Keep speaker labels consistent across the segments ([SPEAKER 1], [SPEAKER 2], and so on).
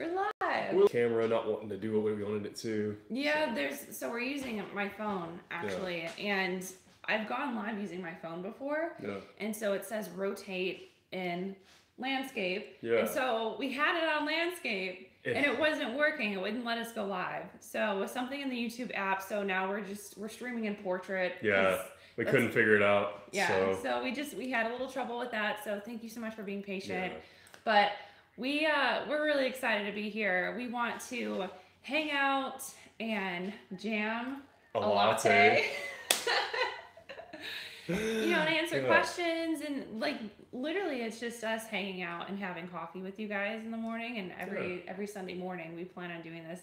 [SPEAKER 1] We're live.
[SPEAKER 2] Camera not wanting to do what we wanted it to.
[SPEAKER 1] Yeah, there's so we're using my phone actually, and I've gone live using my phone before,
[SPEAKER 2] Yeah.
[SPEAKER 1] and so it says rotate in landscape.
[SPEAKER 2] Yeah.
[SPEAKER 1] And so we had it on landscape,
[SPEAKER 2] It-
[SPEAKER 1] and it wasn't working. It wouldn't let us go live. So with something in the YouTube app, so now we're just we're streaming in portrait.
[SPEAKER 2] Yeah. We couldn't figure it out.
[SPEAKER 1] Yeah.
[SPEAKER 2] So,
[SPEAKER 1] So. we just we had a little trouble with that. So thank you so much for being patient.
[SPEAKER 2] yeah.
[SPEAKER 1] But we uh we're really excited to be here. We want to hang out and jam
[SPEAKER 2] A,
[SPEAKER 1] a
[SPEAKER 2] latte.
[SPEAKER 1] you know, and answer
[SPEAKER 2] Yeah.
[SPEAKER 1] questions and like literally it's just us hanging out and having coffee with you guys in the morning and every every Sunday morning we plan on doing this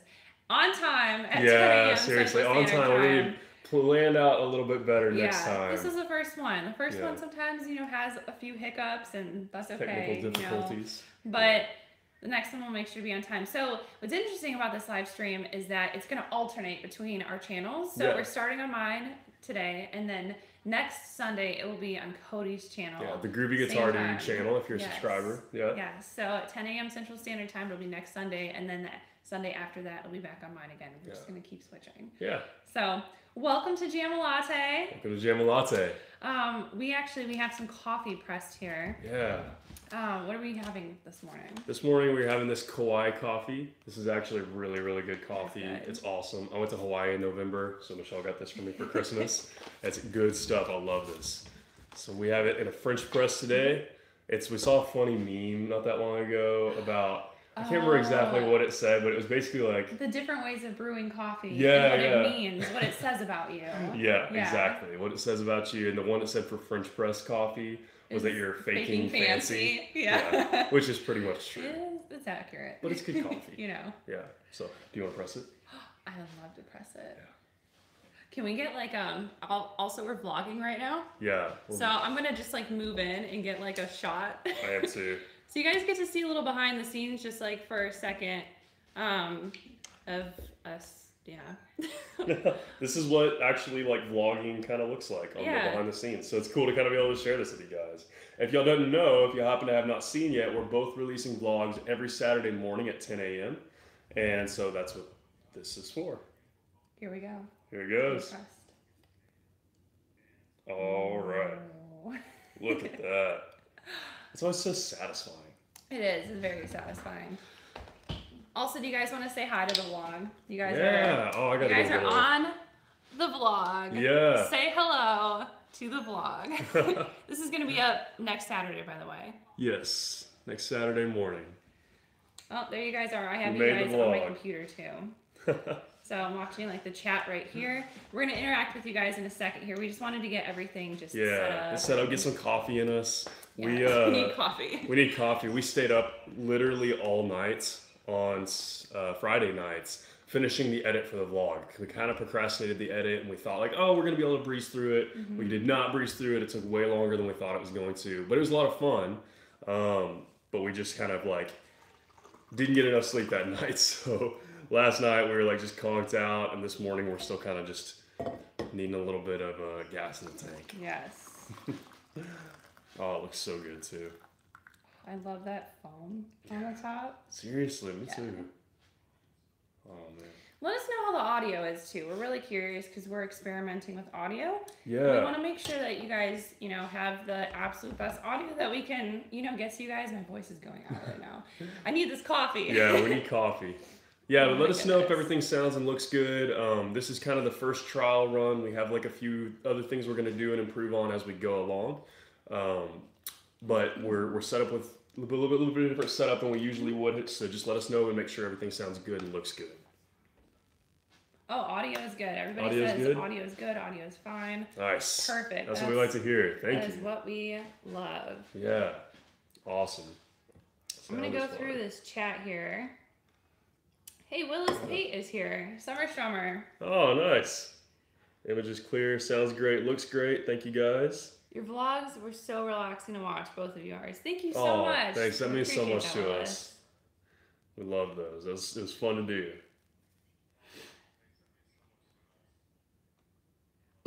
[SPEAKER 1] on time at 10
[SPEAKER 2] Yeah,
[SPEAKER 1] a.m.
[SPEAKER 2] seriously, on
[SPEAKER 1] Standard
[SPEAKER 2] time. We plan out a little bit better next
[SPEAKER 1] yeah,
[SPEAKER 2] time.
[SPEAKER 1] this is the first one. The first
[SPEAKER 2] Yeah.
[SPEAKER 1] one sometimes, you know, has a few hiccups and that's okay.
[SPEAKER 2] Technical
[SPEAKER 1] you know.
[SPEAKER 2] difficulties.
[SPEAKER 1] But the next one will make sure to be on time. So what's interesting about this live stream is that it's going to alternate between our channels. So
[SPEAKER 2] Yeah.
[SPEAKER 1] we're starting on mine today, and then next Sunday it will be on Cody's channel.
[SPEAKER 2] Yeah, the Groovy Guitar. Dude channel if you're a subscriber. Yeah.
[SPEAKER 1] Yeah. So at 10 a.m. Central Standard Time it'll be next Sunday, and then the Sunday after that it'll be back on mine again. We're just going to keep switching.
[SPEAKER 2] Yeah.
[SPEAKER 1] So welcome to Jam Latte.
[SPEAKER 2] Welcome to Jamalatte.
[SPEAKER 1] Um, we actually we have some coffee pressed here.
[SPEAKER 2] Yeah.
[SPEAKER 1] Um, what are we having this morning?
[SPEAKER 2] This morning we are having this Kauai coffee. This is actually really, really good coffee.
[SPEAKER 1] good.
[SPEAKER 2] It's awesome. I went to Hawaii in November, so Michelle got this for me for Christmas. it's good stuff. I love this. So we have it in a French press today. It's we saw a funny meme not that long ago about I can't remember exactly
[SPEAKER 1] Oh.
[SPEAKER 2] what it said, but it was basically like
[SPEAKER 1] The different ways of brewing coffee.
[SPEAKER 2] Yeah,
[SPEAKER 1] and what
[SPEAKER 2] yeah.
[SPEAKER 1] it means, what it says about you.
[SPEAKER 2] yeah,
[SPEAKER 1] Yeah.
[SPEAKER 2] exactly what it says about you. And the one that said for French press coffee was that you're faking, fancy.
[SPEAKER 1] Yeah.
[SPEAKER 2] which is pretty much true.
[SPEAKER 1] It's, it's accurate.
[SPEAKER 2] But it's good coffee.
[SPEAKER 1] you know,
[SPEAKER 2] Yeah. So do you want to press it?
[SPEAKER 1] I would love to press it.
[SPEAKER 2] Yeah.
[SPEAKER 1] Can we get like um? al- Also, we're vlogging right now,
[SPEAKER 2] Yeah.
[SPEAKER 1] so I'm gonna just like move in and get like a shot.
[SPEAKER 2] I am too.
[SPEAKER 1] So you guys get to see a little behind the scenes, just like for a second, um, of us. Yeah.
[SPEAKER 2] this is what actually like vlogging kind of looks like on
[SPEAKER 1] Yeah.
[SPEAKER 2] the behind the scenes. So it's cool to kind of be able to share this with you guys. If y'all don't know, if you happen to have not seen yet, we're both releasing vlogs every Saturday morning at 10 a.m. And so that's what this is for.
[SPEAKER 1] Here we go.
[SPEAKER 2] Here it goes. All right. Look at that. It's always so satisfying.
[SPEAKER 1] It is. It's very satisfying. Also, do you guys want to say hi to the vlog? You guys
[SPEAKER 2] Yeah. Oh, I
[SPEAKER 1] are.
[SPEAKER 2] got
[SPEAKER 1] You guys are on the vlog.
[SPEAKER 2] Yeah.
[SPEAKER 1] Say hello to the vlog. this is gonna be up next Saturday, by the way.
[SPEAKER 2] yes. Next Saturday morning.
[SPEAKER 1] Oh, there you guys are. I have
[SPEAKER 2] We
[SPEAKER 1] you guys on my computer too. So I'm watching like the chat right here. We're gonna interact with you guys in a second here. We just wanted to get everything just set
[SPEAKER 2] yeah.
[SPEAKER 1] up.
[SPEAKER 2] Let's set up, get some coffee in us. We uh
[SPEAKER 1] we need coffee.
[SPEAKER 2] We need coffee. We stayed up literally all night on uh, Friday nights finishing the edit for the vlog. We kind of procrastinated the edit and we thought like, oh, we're gonna be able to breeze through it.
[SPEAKER 1] Mm-hmm.
[SPEAKER 2] We did not breeze through it. It took way longer than we thought it was going to, but it was a lot of fun. Um, but we just kind of like didn't get enough sleep that night. So last night we were like just conked out, and this morning we're still kind of just needing a little bit of uh, gas in the tank.
[SPEAKER 1] Yes.
[SPEAKER 2] Oh, it looks so good too.
[SPEAKER 1] I love that foam on the top.
[SPEAKER 2] Seriously, me
[SPEAKER 1] Yeah.
[SPEAKER 2] too. Oh man.
[SPEAKER 1] Let us know how the audio is too. We're really curious because we're experimenting with audio.
[SPEAKER 2] Yeah.
[SPEAKER 1] We want to make sure that you guys, you know, have the absolute best audio that we can, you know, get to you guys. My voice is going out right now. I need this coffee.
[SPEAKER 2] yeah, we need coffee. Yeah,
[SPEAKER 1] Oh
[SPEAKER 2] but let us know if everything sounds and looks good. Um, this is kind of the first trial run. We have like a few other things we're going to do and improve on as we go along. Um, but we're, we're set up with a little bit, little bit different setup than we usually would. So just let us know and make sure everything sounds good and looks good.
[SPEAKER 1] Oh, audio is good. Everybody
[SPEAKER 2] Audio is
[SPEAKER 1] says
[SPEAKER 2] good?
[SPEAKER 1] audio is good. Audio is fine.
[SPEAKER 2] Nice.
[SPEAKER 1] Perfect.
[SPEAKER 2] That's, what we like to hear. Thank
[SPEAKER 1] That is
[SPEAKER 2] you.
[SPEAKER 1] That is what we love.
[SPEAKER 2] Yeah. Awesome.
[SPEAKER 1] I'm gonna go
[SPEAKER 2] is
[SPEAKER 1] through this chat here. Hey, Willis Pate is here. Summer Strummer.
[SPEAKER 2] Oh, nice. Image is clear. Sounds great. Looks great. Thank you guys.
[SPEAKER 1] Your vlogs were so relaxing to watch, both of yours. Thank you so
[SPEAKER 2] Oh,
[SPEAKER 1] much.
[SPEAKER 2] thanks. That means so much to us. We love those. It was, it was fun to do.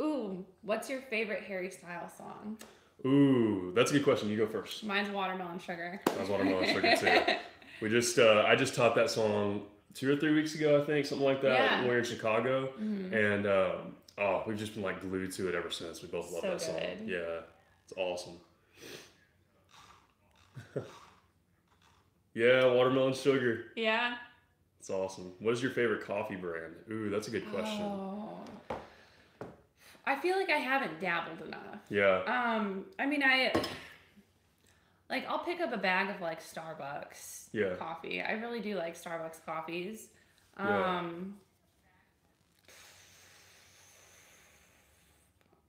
[SPEAKER 1] Ooh, what's your favorite Harry Styles song?
[SPEAKER 2] Ooh, that's a good question. You go first.
[SPEAKER 1] Mine's Watermelon Sugar.
[SPEAKER 2] Was watermelon sugar too. We just uh, I just taught that song two or three weeks ago, I think, something like that.
[SPEAKER 1] Yeah.
[SPEAKER 2] we were in Chicago,
[SPEAKER 1] Mhm.
[SPEAKER 2] and um, oh, we've just been like glued to it ever since. We both love
[SPEAKER 1] So
[SPEAKER 2] that song.
[SPEAKER 1] good.
[SPEAKER 2] Yeah, it's awesome. yeah, watermelon sugar.
[SPEAKER 1] Yeah.
[SPEAKER 2] It's awesome. What is your favorite coffee brand? Ooh, that's a good question.
[SPEAKER 1] Oh. I feel like I haven't dabbled enough.
[SPEAKER 2] Yeah,
[SPEAKER 1] Um, I mean, I like I'll pick up a bag of like Starbucks
[SPEAKER 2] Yeah.
[SPEAKER 1] coffee. I really do like Starbucks coffees.
[SPEAKER 2] Yeah.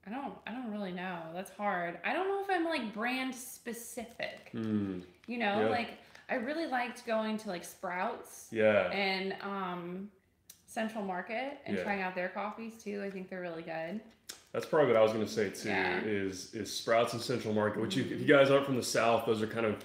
[SPEAKER 1] I don't. I don't really know. That's hard. I don't know if I'm like brand specific.
[SPEAKER 2] Hmm.
[SPEAKER 1] You know,
[SPEAKER 2] Yeah.
[SPEAKER 1] like I really liked going to like Sprouts
[SPEAKER 2] yeah,
[SPEAKER 1] and um, Central Market and
[SPEAKER 2] Yeah.
[SPEAKER 1] trying out their coffees too. I think they're really good.
[SPEAKER 2] That's probably what I was gonna say too.
[SPEAKER 1] Yeah. Mm-hmm.
[SPEAKER 2] Is is Sprouts and Central Market, which you, if you guys aren't from the South, those are kind of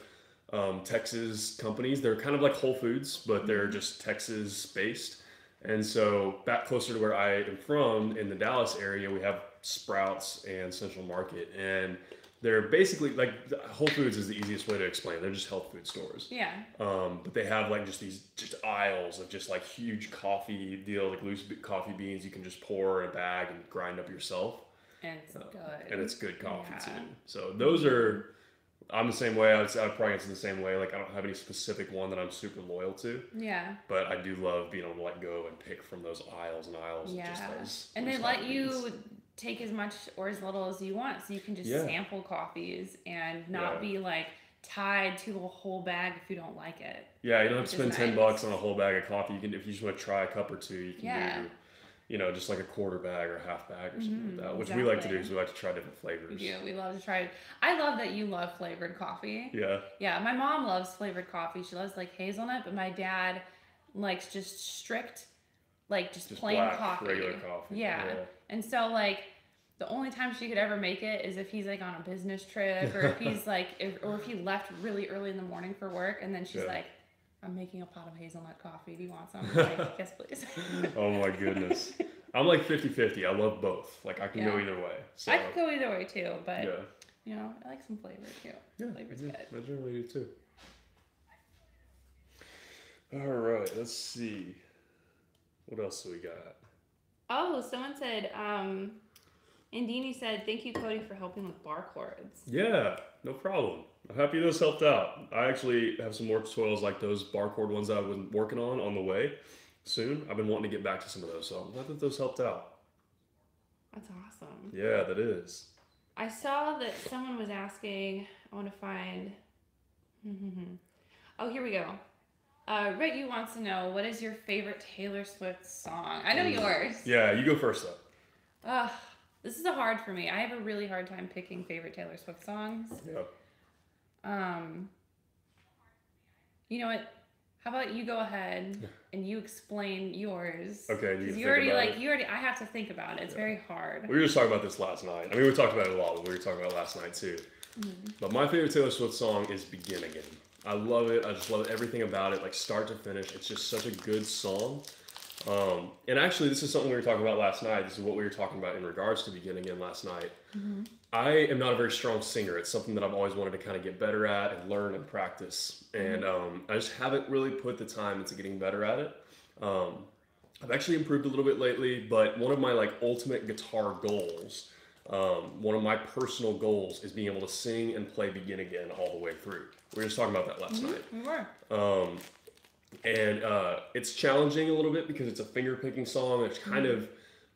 [SPEAKER 2] um, Texas companies. They're kind of like Whole Foods, but they're
[SPEAKER 1] Mm-hmm.
[SPEAKER 2] just Texas based. And so back closer to where I am from in the Dallas area, we have Sprouts and Central Market, and they're basically like Whole Foods is the easiest way to explain. They're just health food stores.
[SPEAKER 1] Yeah.
[SPEAKER 2] Um, but they have like just these just aisles of just like huge coffee deal, like loose coffee beans you can just pour in a bag and grind up yourself,
[SPEAKER 1] And it's good.
[SPEAKER 2] and it's good coffee
[SPEAKER 1] Yeah.
[SPEAKER 2] too. So those are, I'm the same way. I would, I would probably answer the same way. Like I don't have any specific one that I'm super loyal to,
[SPEAKER 1] yeah.
[SPEAKER 2] but I do love being able to let go and pick from those aisles and aisles.
[SPEAKER 1] Yeah.
[SPEAKER 2] Just those,
[SPEAKER 1] And they let you. Take as much or as little as you want. So you can just
[SPEAKER 2] Yeah.
[SPEAKER 1] sample coffees and not
[SPEAKER 2] Yeah.
[SPEAKER 1] be like tied to a whole bag if you don't like it.
[SPEAKER 2] Yeah, you don't have to spend ten bucks on a whole bag of coffee. You can, if you just want to try a cup or two, you can
[SPEAKER 1] Yeah.
[SPEAKER 2] do, you know, just like a quarter bag or half bag or something
[SPEAKER 1] Mhm,
[SPEAKER 2] like that. Which we like to do
[SPEAKER 1] exactly.
[SPEAKER 2] is we like to try different flavors.
[SPEAKER 1] Yeah, We love to try. I love that you love flavored coffee.
[SPEAKER 2] Yeah.
[SPEAKER 1] Yeah, my mom loves flavored coffee. She loves like hazelnut, but my dad likes just strict, like just,
[SPEAKER 2] Just
[SPEAKER 1] plain
[SPEAKER 2] black,
[SPEAKER 1] coffee.
[SPEAKER 2] regular coffee.
[SPEAKER 1] Yeah. And so like the only time she could ever make it is if he's like on a business trip or if he's like if, or if he left really early in the morning for work and then she's
[SPEAKER 2] Yeah.
[SPEAKER 1] like I'm making a pot of hazelnut coffee. Do you want some? Like, yes, please.
[SPEAKER 2] Oh my goodness. I'm like 50-50. I love both. Like I can go either way. So
[SPEAKER 1] I could go either way too, but
[SPEAKER 2] yeah.
[SPEAKER 1] you know, I like some flavor too.
[SPEAKER 2] Yeah,
[SPEAKER 1] Flavor's
[SPEAKER 2] do.
[SPEAKER 1] good.
[SPEAKER 2] I generally do too. All right, let's see. What else do we got?
[SPEAKER 1] Oh, someone said, um, Indini said, thank you, Cody, for helping with bar chords.
[SPEAKER 2] Yeah, no problem. I'm happy those helped out. I actually have some more tutorials like those bar chord ones I've been working on on the way soon. I've been wanting to get back to some of those, so I'm glad that those helped out.
[SPEAKER 1] That's awesome.
[SPEAKER 2] Yeah, that is.
[SPEAKER 1] I saw that someone was asking, I want to find. oh, here we go. Uh, you wants to know what is your favorite Taylor Swift song? I know yours.
[SPEAKER 2] Yeah, you go first though.
[SPEAKER 1] Ugh, this is a hard for me. I have a really hard time picking favorite Taylor Swift songs.
[SPEAKER 2] Yeah.
[SPEAKER 1] Um, you know what? How about you go ahead and you explain yours?
[SPEAKER 2] Okay, you
[SPEAKER 1] you already like
[SPEAKER 2] it.
[SPEAKER 1] you already. I have to think about it. It's
[SPEAKER 2] Yeah.
[SPEAKER 1] very hard.
[SPEAKER 2] We were just talking about this last night. I mean, we talked about it a lot, but we were talking about it last night too.
[SPEAKER 1] Mm-hmm.
[SPEAKER 2] But my favorite Taylor Swift song is Begin Again. I love it. I just love everything about it, like start to finish. It's just such a good song. Um, and actually, this is something we were talking about last night. This is what we were talking about in regards to Begin Again last night. I am not a very strong singer. It's something that I've always wanted to kind of get better at and learn and practice. And um, I just haven't really put the time into getting better at it. Um, I've actually improved a little bit lately, but one of my like ultimate guitar goals, um, one of my personal goals, is being able to sing and play Begin Again all the way through. We were just talking about that last night.
[SPEAKER 1] We were.
[SPEAKER 2] Um, and uh, it's challenging a little bit because it's a finger picking song. It's kind of,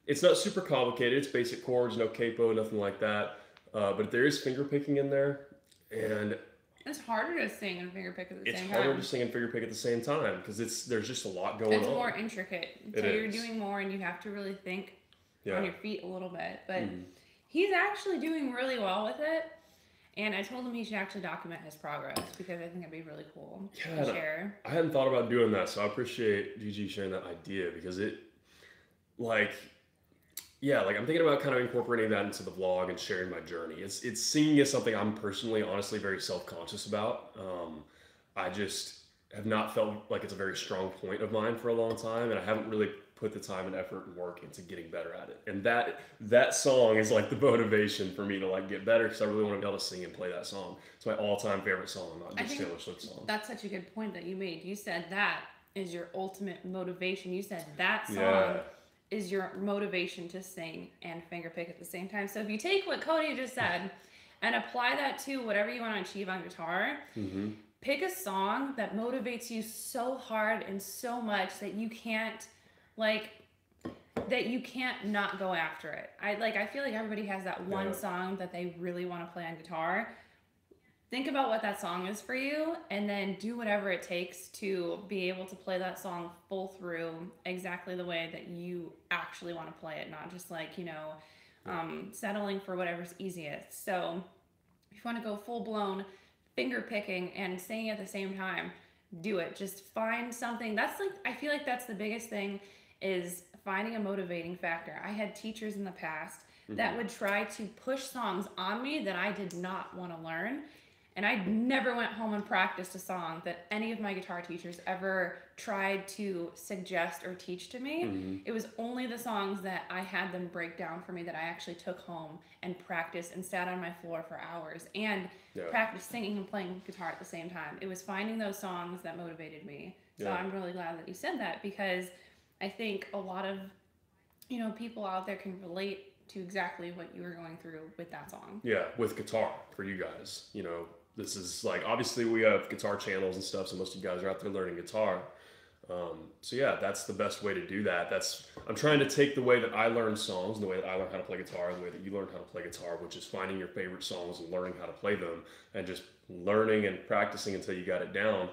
[SPEAKER 2] it's not super complicated. It's basic chords, no capo, nothing like that. Uh, but there is finger picking in there, and
[SPEAKER 1] It's harder to sing and finger pick at the same time.
[SPEAKER 2] it's harder to sing and finger pick at the same time because it's there's just a lot going
[SPEAKER 1] it's
[SPEAKER 2] on.
[SPEAKER 1] It's more intricate. So
[SPEAKER 2] It
[SPEAKER 1] you're
[SPEAKER 2] is.
[SPEAKER 1] doing more and you have to really think
[SPEAKER 2] yeah.
[SPEAKER 1] on your feet a little bit. But
[SPEAKER 2] Mhm.
[SPEAKER 1] He's actually doing really well with it. And I told him he should actually document his progress because I think it'd be really cool
[SPEAKER 2] Yeah,
[SPEAKER 1] to share.
[SPEAKER 2] I hadn't thought about doing that, so I appreciate GG sharing that idea because it, like, yeah, like I'm thinking about kind of incorporating that into the vlog and sharing my journey. It's it's singing is something I'm personally, honestly, very self conscious about. Um, I just have not felt like it's a very strong point of mine for a long time, and I haven't really put the time and effort and work into getting better at it. And that that song is like the motivation for me to like get better because I really want to be able to sing and play that song. It's my all-time favorite song, not just Taylor Swift song.
[SPEAKER 1] That's such a good point that you made. You said that is your ultimate motivation. You said that song
[SPEAKER 2] Yeah.
[SPEAKER 1] is your motivation to sing and finger pick at the same time. So if you take what Cody just said and apply that to whatever you want to achieve on guitar,
[SPEAKER 2] hmm
[SPEAKER 1] pick a song that motivates you so hard and so much that you can't like that you can't not go after it. I like I feel like everybody has that one
[SPEAKER 2] Yeah.
[SPEAKER 1] song that they really want to play on guitar. Think about what that song is for you and then do whatever it takes to be able to play that song full through exactly the way that you actually want to play it, not just like, you know, um, settling for whatever's easiest. So if you want to go full blown finger picking and singing at the same time, do it. Just find something. That's like I feel like that's the biggest thing is finding a motivating factor. I had teachers in the past that would try to push songs on me that I did not want to learn. And I never went home and practiced a song that any of my guitar teachers ever tried to suggest or teach to me.
[SPEAKER 2] Mm-hmm.
[SPEAKER 1] It was only the songs that I had them break down for me that I actually took home and practiced and sat on my floor for hours and
[SPEAKER 2] Yeah.
[SPEAKER 1] practiced singing and playing guitar at the same time. It was finding those songs that motivated me. So I'm really glad that you said that because I think a lot of you know people out there can relate to exactly what you were going through with that song.
[SPEAKER 2] Yeah, with guitar for you guys. You know, this is like obviously we have guitar channels and stuff, so most of you guys are out there learning guitar. Um, so yeah, that's the best way to do that. That's I'm trying to take the way that I learn songs, and the way that I learn how to play guitar, the way that you learn how to play guitar, which is finding your favorite songs and learning how to play them, and just learning and practicing until you got it down.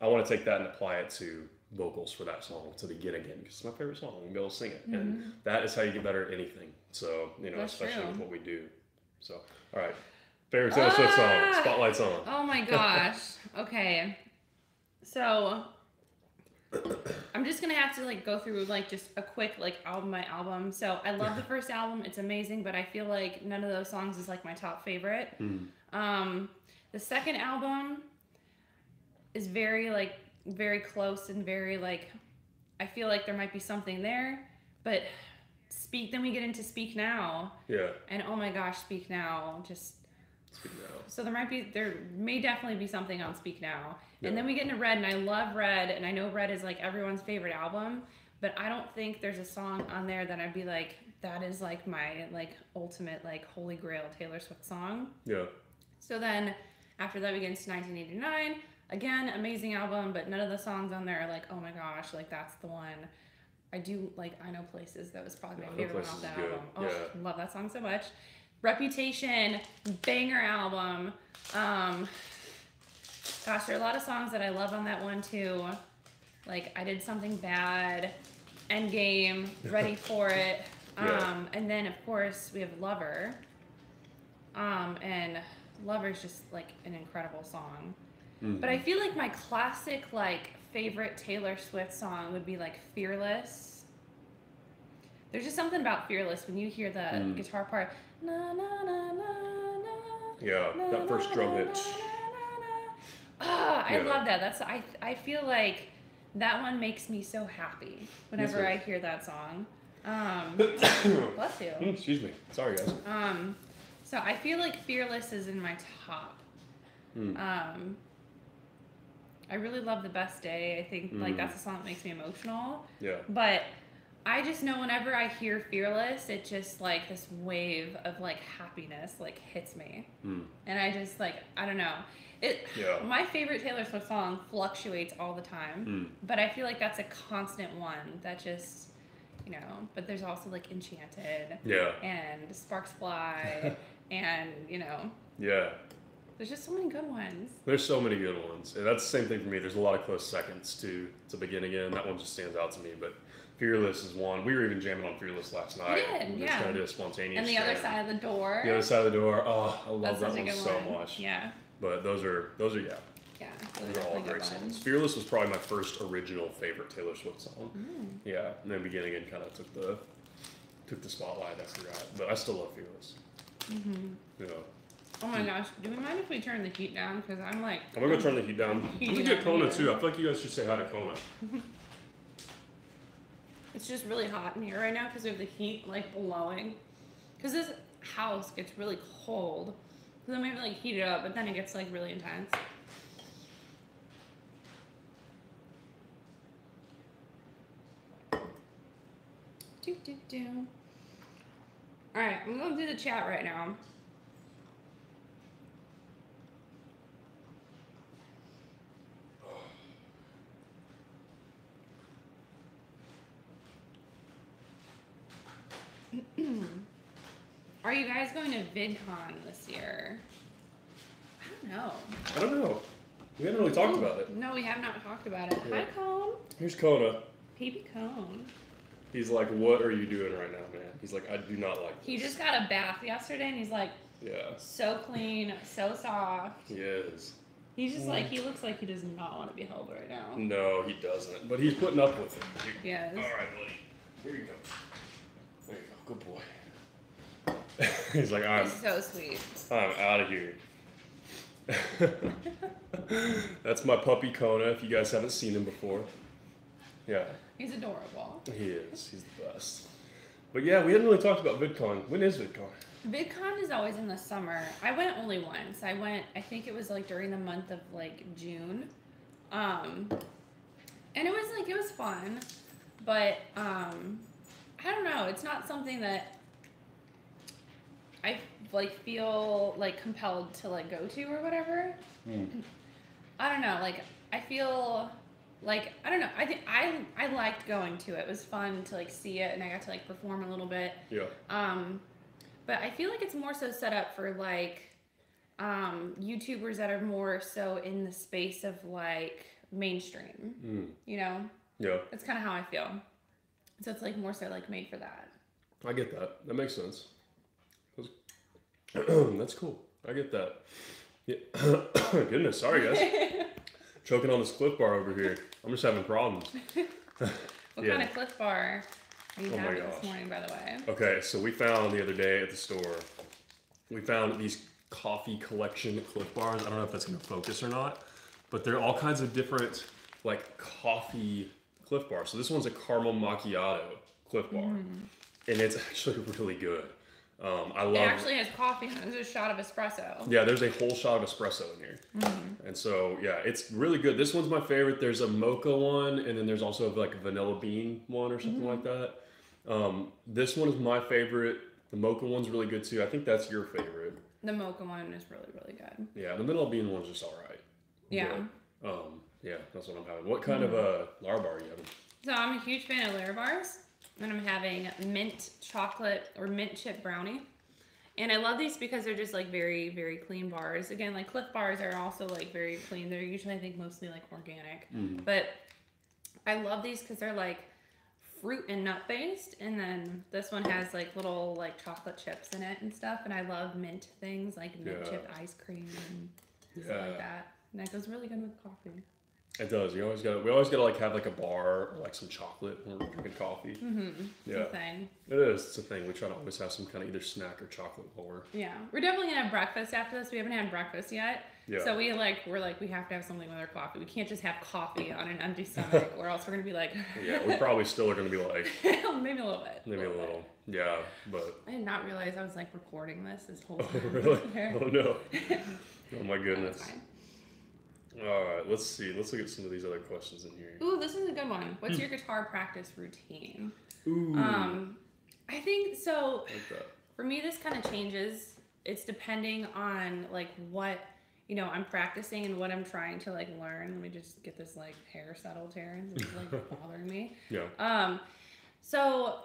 [SPEAKER 2] I want to take that and apply it to vocals for that song to begin again because it's my favorite song and be able to sing it, and that is how you get better at anything. So you know,
[SPEAKER 1] That's
[SPEAKER 2] especially
[SPEAKER 1] true.
[SPEAKER 2] with what we do. So all right, favorite Taylor Swift song,
[SPEAKER 1] Ah!
[SPEAKER 2] Spotlight's on.
[SPEAKER 1] Oh my gosh. okay. So I'm just gonna have to like go through like just a quick like album by album. So I love the first album, it's amazing, but I feel like none of those songs is like my top favorite.
[SPEAKER 2] Mm.
[SPEAKER 1] Um the second album is very like very close and very like I feel like there might be something there, but speak then we get into Speak Now
[SPEAKER 2] Yeah,
[SPEAKER 1] and oh my gosh, Speak Now just
[SPEAKER 2] speak now.
[SPEAKER 1] so there might be there may definitely be something on Speak Now.
[SPEAKER 2] Yeah.
[SPEAKER 1] And then we get into Red and I love Red and I know Red is like everyone's favorite album, but I don't think there's a song on there that I'd be like that is like my like ultimate like holy grail Taylor Swift song.
[SPEAKER 2] Yeah,
[SPEAKER 1] So then after that we get into 1989. Again, amazing album, but none of the songs on there are like, oh my gosh, like that's the one. I do like I Know Places. That was probably my
[SPEAKER 2] Know
[SPEAKER 1] favorite one off that album. Oh,
[SPEAKER 2] yeah.
[SPEAKER 1] love that song so much. Reputation, banger album. Um, gosh, there are a lot of songs that I love on that one too. Like I did something bad, Endgame, Ready for It. Um,
[SPEAKER 2] Yeah.
[SPEAKER 1] and then of course we have Lover. Um, and Lover's just like an incredible song.
[SPEAKER 2] Mhm.
[SPEAKER 1] But I feel like my classic like favorite Taylor Swift song would be like Fearless. There's just something about Fearless when you hear the
[SPEAKER 2] Mm.
[SPEAKER 1] guitar part. Na, na, na, na, na,
[SPEAKER 2] yeah, that first drum hit.
[SPEAKER 1] Ah, I
[SPEAKER 2] Yeah.
[SPEAKER 1] love that. That's I I feel like that one makes me so happy whenever. I hear that song. Um, bless you.
[SPEAKER 2] Mm, Excuse me. Sorry, guys.
[SPEAKER 1] Um, so I feel like Fearless is in my top.
[SPEAKER 2] Mm.
[SPEAKER 1] Um, I really love The Best Day. I think like
[SPEAKER 2] Mm.
[SPEAKER 1] that's a song that makes me emotional.
[SPEAKER 2] Yeah,
[SPEAKER 1] But I just know whenever I hear Fearless, it just like this wave of like happiness like hits me.
[SPEAKER 2] Mm.
[SPEAKER 1] And I just like I don't know. It
[SPEAKER 2] Yeah.
[SPEAKER 1] my favorite Taylor Swift song fluctuates all the time.
[SPEAKER 2] Mm.
[SPEAKER 1] But I feel like that's a constant one that just you know, but there's also like Enchanted
[SPEAKER 2] yeah,
[SPEAKER 1] and Sparks Fly, and you know,
[SPEAKER 2] yeah.
[SPEAKER 1] There's just so many good ones.
[SPEAKER 2] There's so many good ones, and that's the same thing for me. There's a lot of close seconds to to begin again. That one just stands out to me. But Fearless is one. We were even jamming on Fearless last night.
[SPEAKER 1] We did,
[SPEAKER 2] we
[SPEAKER 1] yeah.
[SPEAKER 2] just kind of did a spontaneous.
[SPEAKER 1] And the other side of the door.
[SPEAKER 2] The other side of the door. Oh, I love
[SPEAKER 1] that's
[SPEAKER 2] that one so
[SPEAKER 1] one.
[SPEAKER 2] much.
[SPEAKER 1] Yeah,
[SPEAKER 2] But those are those are yeah,
[SPEAKER 1] yeah,
[SPEAKER 2] those are all great songs. Fearless was probably my first original favorite Taylor Swift song.
[SPEAKER 1] Mm.
[SPEAKER 2] Yeah, and then Begin Again kind of took the took the spotlight after that. But I still love Fearless.
[SPEAKER 1] Mm-hmm.
[SPEAKER 2] You know.
[SPEAKER 1] Oh my gosh, do we mind if we turn the heat down? Because I'm like,
[SPEAKER 2] I'm gonna go turn the heat down.
[SPEAKER 1] Heat
[SPEAKER 2] Let me get Kona too. I feel like you guys should say hi to Kona.
[SPEAKER 1] it's just really hot in here right now because we have the heat like blowing. Because this house gets really cold. So then we have to like heat it up, but then it gets like really intense. Do, do, do. All right, I'm gonna do the chat right now. Are you guys going to VidCon this year? I don't know.
[SPEAKER 2] I don't know. We haven't really talked about it.
[SPEAKER 1] No, we have not talked about it. Hi, Cone.
[SPEAKER 2] Here's Kona.
[SPEAKER 1] PB Cone.
[SPEAKER 2] He's like, "What are you doing right now, man?" He's like, "I do not like."
[SPEAKER 1] He just got a bath yesterday and he's like
[SPEAKER 2] Yeah,
[SPEAKER 1] so clean, so soft.
[SPEAKER 2] he is.
[SPEAKER 1] He's just like, he looks like he does not want to be held right now.
[SPEAKER 2] No, he doesn't. But he's putting up with it.
[SPEAKER 1] He is.
[SPEAKER 2] All right, buddy. Here you go. There you go. Good boy. he's like, "I'm,
[SPEAKER 1] He's so sweet.
[SPEAKER 2] I'm out of here." That's my puppy Kona. If you guys haven't seen him before, yeah,
[SPEAKER 1] He's adorable.
[SPEAKER 2] he is. He's the best. But yeah, we hadn't really talked about VidCon. When is VidCon?
[SPEAKER 1] VidCon is always in the summer. I went only once. I went, I think it was like during the month of like June. Um, and it was like, it was fun. But um, I don't know. It's not something that I like feel like compelled to like go to or whatever. I don't know. Like I feel like I don't know. I think I I liked going to it. It was fun to like see it, and I got to like perform a little bit.
[SPEAKER 2] Yeah.
[SPEAKER 1] Um, but I feel like it's more so set up for like um, YouTubers that are more so in the space of like mainstream.
[SPEAKER 2] Mm.
[SPEAKER 1] You know,
[SPEAKER 2] Yeah.
[SPEAKER 1] that's kind of how I feel. So it's like more so like made for that.
[SPEAKER 2] I get that. That makes sense. That's, that's cool. I get that. Yeah. Goodness, sorry guys. Choking on this Clif Bar over here. I'm just having problems.
[SPEAKER 1] What
[SPEAKER 2] Yeah.
[SPEAKER 1] kind of Clif Bar are you
[SPEAKER 2] Oh
[SPEAKER 1] having this morning, by the way?
[SPEAKER 2] Okay, so we found the other day at the store, we found these coffee collection Clif Bars. I don't know if that's gonna focus or not, but they're all kinds of different like coffee Clif Bars. So this one's a caramel macchiato Clif Bar, and it's actually really good. Um, I love.
[SPEAKER 1] It actually has coffee in it. There's a shot of espresso.
[SPEAKER 2] Yeah, there's a whole shot of espresso in here. And so, yeah, it's really good. This one's my favorite. There's a mocha one, and then there's also like a vanilla bean one or something like that. Um, this one is my favorite. The mocha one's really good too. I think that's your favorite.
[SPEAKER 1] The mocha one is really, really good.
[SPEAKER 2] Yeah, the vanilla bean one's just all right.
[SPEAKER 1] Yeah.
[SPEAKER 2] But, um, yeah, that's what I'm having. What kind of uh, Larabar are you having?
[SPEAKER 1] So I'm a huge fan of Larabars, and I'm having mint chocolate or mint chip brownie. And I love these because they're just like very, very clean bars. Again, like Clif bars are also like very clean. They're usually, I think, mostly like organic. But I love these because they're like fruit and nut based. And then this one has like little like chocolate chips in it and stuff. And I love mint things like mint
[SPEAKER 2] Yeah.
[SPEAKER 1] chip ice cream and stuff
[SPEAKER 2] Yeah.
[SPEAKER 1] like that. And that goes really good with coffee.
[SPEAKER 2] It does. You always got. We always got to like have like a bar or like some chocolate when we're drinking coffee.
[SPEAKER 1] Mm-hmm.
[SPEAKER 2] Yeah,
[SPEAKER 1] It's a thing.
[SPEAKER 2] it is. It's a thing. We try to always have some kind of either snack or chocolate while we're
[SPEAKER 1] Yeah, we're definitely gonna have breakfast after this. We haven't had breakfast yet,
[SPEAKER 2] Yeah.
[SPEAKER 1] so we like we're like we have to have something with our coffee. We can't just have coffee on an empty stomach, or else we're gonna be like,
[SPEAKER 2] Yeah, we probably still are going to be like
[SPEAKER 1] maybe a little bit,
[SPEAKER 2] maybe a
[SPEAKER 1] bit.
[SPEAKER 2] little. Yeah, but
[SPEAKER 1] I did not realize I was like recording this this whole
[SPEAKER 2] oh
[SPEAKER 1] time.
[SPEAKER 2] really? Oh no! Oh my goodness! All right, let's see. Let's look at some of these other questions in here.
[SPEAKER 1] Ooh, this is a good one.
[SPEAKER 2] Hmm.
[SPEAKER 1] What's your guitar practice routine?
[SPEAKER 2] Ooh,
[SPEAKER 1] Um, I think so.
[SPEAKER 2] like that.
[SPEAKER 1] For me, this kind of changes. It's depending on like what you know I'm practicing and what I'm trying to like learn. Let me just get this like hair settled here. It's like bothering me.
[SPEAKER 2] Yeah.
[SPEAKER 1] Um, so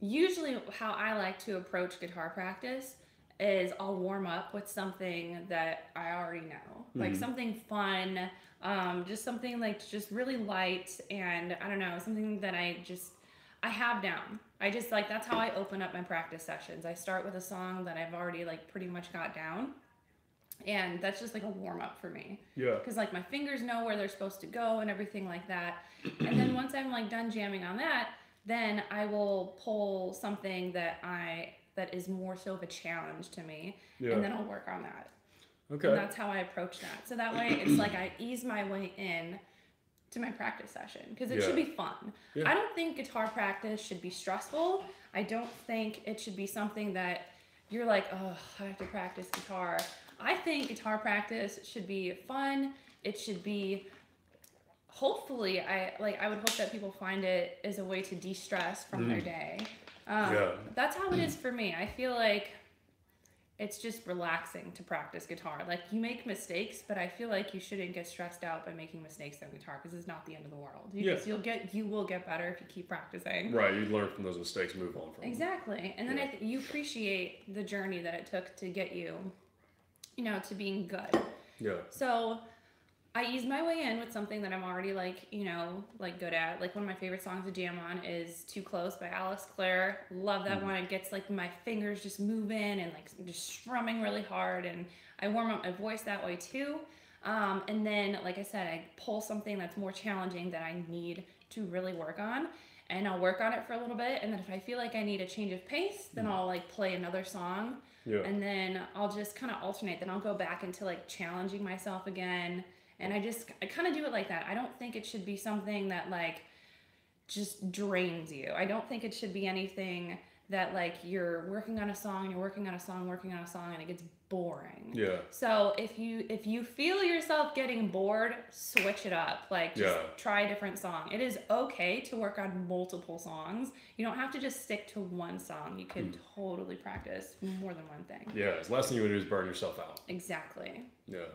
[SPEAKER 1] usually how I like to approach guitar practice is I'll warm up with something that I already know, like
[SPEAKER 2] Mhm.
[SPEAKER 1] something fun, um, just something like just really light and I don't know, something that I just I have down. I just like that's how I open up my practice sessions. I start with a song that I've already like pretty much got down. And that's just like a warm up for me
[SPEAKER 2] Yeah.
[SPEAKER 1] because like my fingers know where they're supposed to go and everything like that. And then once I'm like done jamming on that, then I will pull something that I that is more so of a challenge to me,
[SPEAKER 2] Yeah.
[SPEAKER 1] and then I'll work on that.
[SPEAKER 2] Okay.
[SPEAKER 1] And that's how I approach that. So that way, it's like I ease my way in to my practice session because it should be fun.
[SPEAKER 2] Yeah.
[SPEAKER 1] I don't think guitar practice should be stressful. I don't think it should be something that you're like, oh, I have to practice guitar. I think guitar practice should be fun. It should be hopefully I like I would hope that people find it as a way to de-stress from their mm-hmm. day. Um.
[SPEAKER 2] Yeah.
[SPEAKER 1] That's how it is for me. I feel like it's just relaxing to practice guitar. Like you make mistakes, but I feel like you shouldn't get stressed out by making mistakes on guitar because it's not the end of the world. You
[SPEAKER 2] Yeah.
[SPEAKER 1] just you'll get you will get better if you keep practicing.
[SPEAKER 2] Right. You learn from those mistakes, move on from them.
[SPEAKER 1] Exactly. And then
[SPEAKER 2] Yeah.
[SPEAKER 1] I th- you appreciate the journey that it took to get you, you know, to being good.
[SPEAKER 2] Yeah.
[SPEAKER 1] So I ease my way in with something that I'm already like, you know, like good at. Like one of my favorite songs to jam on is Too Close by Alex Clare. Love that one. It gets like my fingers just moving and like just strumming really hard and I warm up my voice that way too. Um, and then, like I said, I pull something that's more challenging that I need to really work on. And I'll work on it for a little bit. And then if I feel like I need a change of pace, then I'll like play another song
[SPEAKER 2] Yeah.
[SPEAKER 1] and then I'll just kind of alternate. Then I'll go back into like challenging myself again, and I just I kind of do it like that. I don't think it should be something that like just drains you. I don't think it should be anything that like you're working on a song, you're working on a song, working on a song, and it gets boring.
[SPEAKER 2] yeah.
[SPEAKER 1] So if you if you feel yourself getting bored, switch it up. Like just
[SPEAKER 2] Yeah.
[SPEAKER 1] try a different song. It is okay to work on multiple songs. You don't have to just stick to one song. You can hmm. totally practice more than one thing.
[SPEAKER 2] Yeah. The last thing you to do is burn yourself out.
[SPEAKER 1] Exactly.
[SPEAKER 2] Yeah,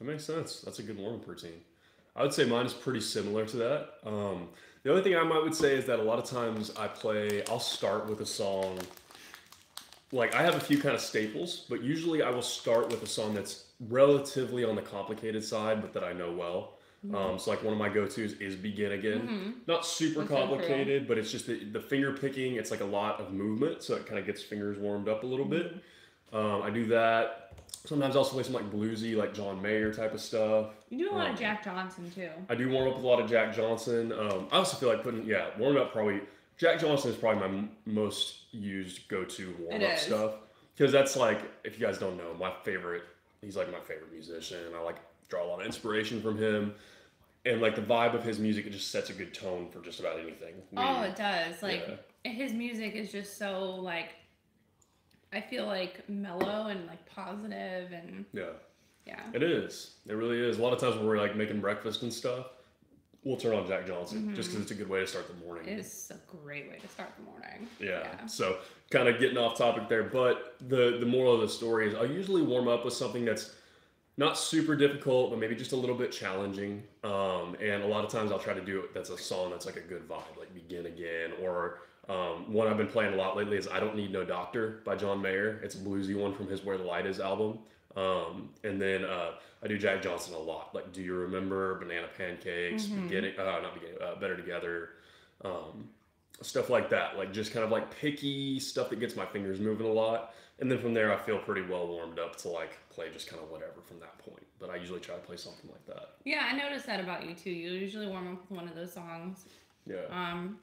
[SPEAKER 2] that makes sense. That's a good warm up routine. I would say mine is pretty similar to that. Um, the only thing I might would say is that a lot of times I play. I'll start with a song. Like I have a few kind of staples, but usually I will start with a song that's relatively on the complicated side, but that I know well. Um, so like one of my go tos is "Begin Again." Not super
[SPEAKER 1] That's
[SPEAKER 2] complicated, but it's just the, the finger picking. It's like a lot of movement, so it kind of gets fingers warmed up a little bit. Um, I do that. Sometimes I also play some like bluesy, like John Mayer type of stuff.
[SPEAKER 1] You do a lot
[SPEAKER 2] Um,
[SPEAKER 1] of Jack Johnson too.
[SPEAKER 2] I do warm up with a lot of Jack Johnson. Um, I also feel like putting yeah, warm up probably Jack Johnson is probably my m- most used go-to warm up stuff because that's like if you guys don't know my favorite. He's like my favorite musician. I like draw a lot of inspiration from him, and like the vibe of his music it just sets a good tone for just about anything.
[SPEAKER 1] Oh, it does. Like his music is just so like I feel like mellow and like positive and
[SPEAKER 2] yeah.
[SPEAKER 1] yeah.
[SPEAKER 2] It is. It really is. A lot of times when we're like making breakfast and stuff, we'll turn on Jack Johnson just because it's a good way to start the morning.
[SPEAKER 1] It is a great way to start the morning.
[SPEAKER 2] Yeah. So kind of getting off topic there, but the the moral of the story is I usually warm up with something that's not super difficult, but maybe just a little bit challenging. Um, and a lot of times I'll try to do it. That's a song that's like a good vibe, like "Begin Again," or um, one I've been playing a lot lately is "I Don't Need No Doctor" by John Mayer. It's a bluesy one from his "Where the Light Is" album. Um, and then uh, I do Jack Johnson a lot, like "Do You Remember," "Banana Pancakes," "Beginning," uh, not "Beginning," uh, "Better Together." Um, stuff like that like just kind of like picky stuff that gets my fingers moving a lot and then from there i feel pretty well warmed up to like play just kind of whatever from that point but i usually try to play something like that
[SPEAKER 1] Yeah, I noticed that about you too. You usually warm up with one of those songs.
[SPEAKER 2] yeah
[SPEAKER 1] Um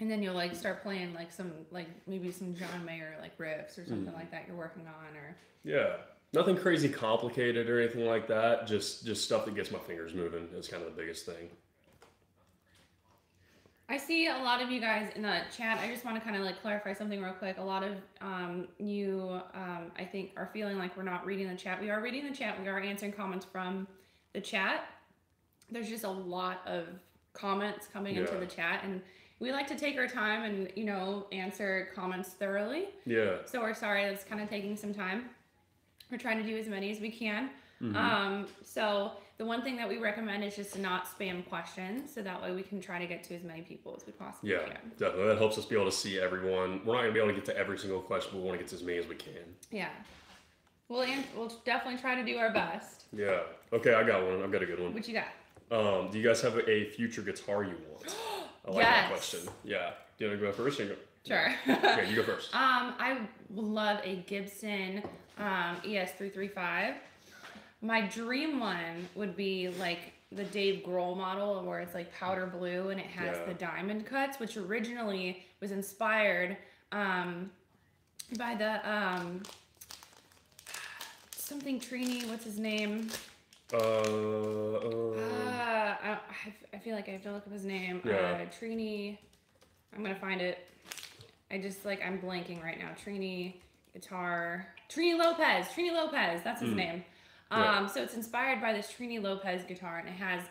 [SPEAKER 1] and then you'll like start playing like some like maybe some John Mayer like riffs or something like that you're working on or
[SPEAKER 2] yeah nothing crazy complicated or anything like that just just stuff that gets my fingers moving is kind of the biggest thing
[SPEAKER 1] I see a lot of you guys in the chat. I just want to kind of like clarify something real quick. A lot of um, you, um, I think, are feeling like we're not reading the chat. We are reading the chat. We are answering comments from the chat. There's just a lot of comments coming into the chat, and we like to take our time and you know answer comments thoroughly.
[SPEAKER 2] yeah
[SPEAKER 1] So we're sorry that's kind of taking some time. We're trying to do as many as we can.
[SPEAKER 2] Mm-hmm.
[SPEAKER 1] Um, so the one thing that we recommend is just to not spam questions, so that way we can try to get to as many people as we possibly
[SPEAKER 2] yeah
[SPEAKER 1] can.
[SPEAKER 2] definitely that helps us be able to see everyone we're not going to be able to get to every single question but we want to get to as many as we can
[SPEAKER 1] Yeah. We'll we'll definitely try to do our best.
[SPEAKER 2] yeah okay i got one i've got a good one
[SPEAKER 1] What you got?
[SPEAKER 2] um, do you guys have a future guitar you want i like that
[SPEAKER 1] Yes.
[SPEAKER 2] question yeah do you want to go first or go
[SPEAKER 1] Sure.
[SPEAKER 2] okay you go first
[SPEAKER 1] Um, I love a Gibson um, ES335. My dream one would be like the Dave Grohl model where it's like powder blue and it has
[SPEAKER 2] Yeah.
[SPEAKER 1] the diamond cuts, which originally was inspired um, by the um something Trini. What's his name?
[SPEAKER 2] Uh, uh,
[SPEAKER 1] I, I feel like I have to look up his name.
[SPEAKER 2] Yeah.
[SPEAKER 1] Uh, Trini. I'm gonna find it. I just like I'm blanking right now. Trini guitar. Trini Lopez. Trini Lopez. That's his
[SPEAKER 2] Mm.
[SPEAKER 1] name.
[SPEAKER 2] Yeah.
[SPEAKER 1] Um, so it's inspired by this Trini Lopez guitar, and it has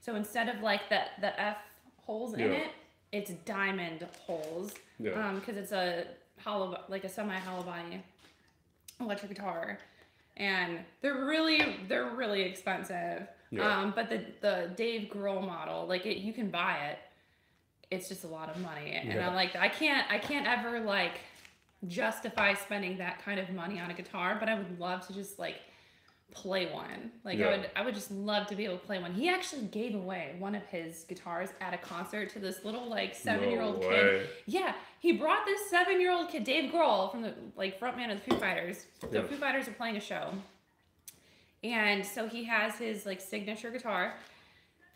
[SPEAKER 1] so instead of like the the F holes in
[SPEAKER 2] Yeah.
[SPEAKER 1] it, it's diamond holes.
[SPEAKER 2] yeah.
[SPEAKER 1] Um, because it's a hollow, like a semi hollow body electric guitar, and they're really they're really expensive.
[SPEAKER 2] Yeah.
[SPEAKER 1] Um, but the the Dave Grohl model, like it, you can buy it. It's just a lot of money, and
[SPEAKER 2] Yeah.
[SPEAKER 1] I like I can't I can't ever like justify spending that kind of money on a guitar, but I would love to just like play one. Like
[SPEAKER 2] Yeah.
[SPEAKER 1] I would I would just love to be able to play one. He actually gave away one of his guitars at a concert to this little like seven year old
[SPEAKER 2] No
[SPEAKER 1] kid. Yeah, he brought this seven year old kid, Dave Grohl, from the like frontman of the Foo Fighters. The
[SPEAKER 2] Yeah.
[SPEAKER 1] Foo Fighters are playing a show. And so he has his like signature guitar.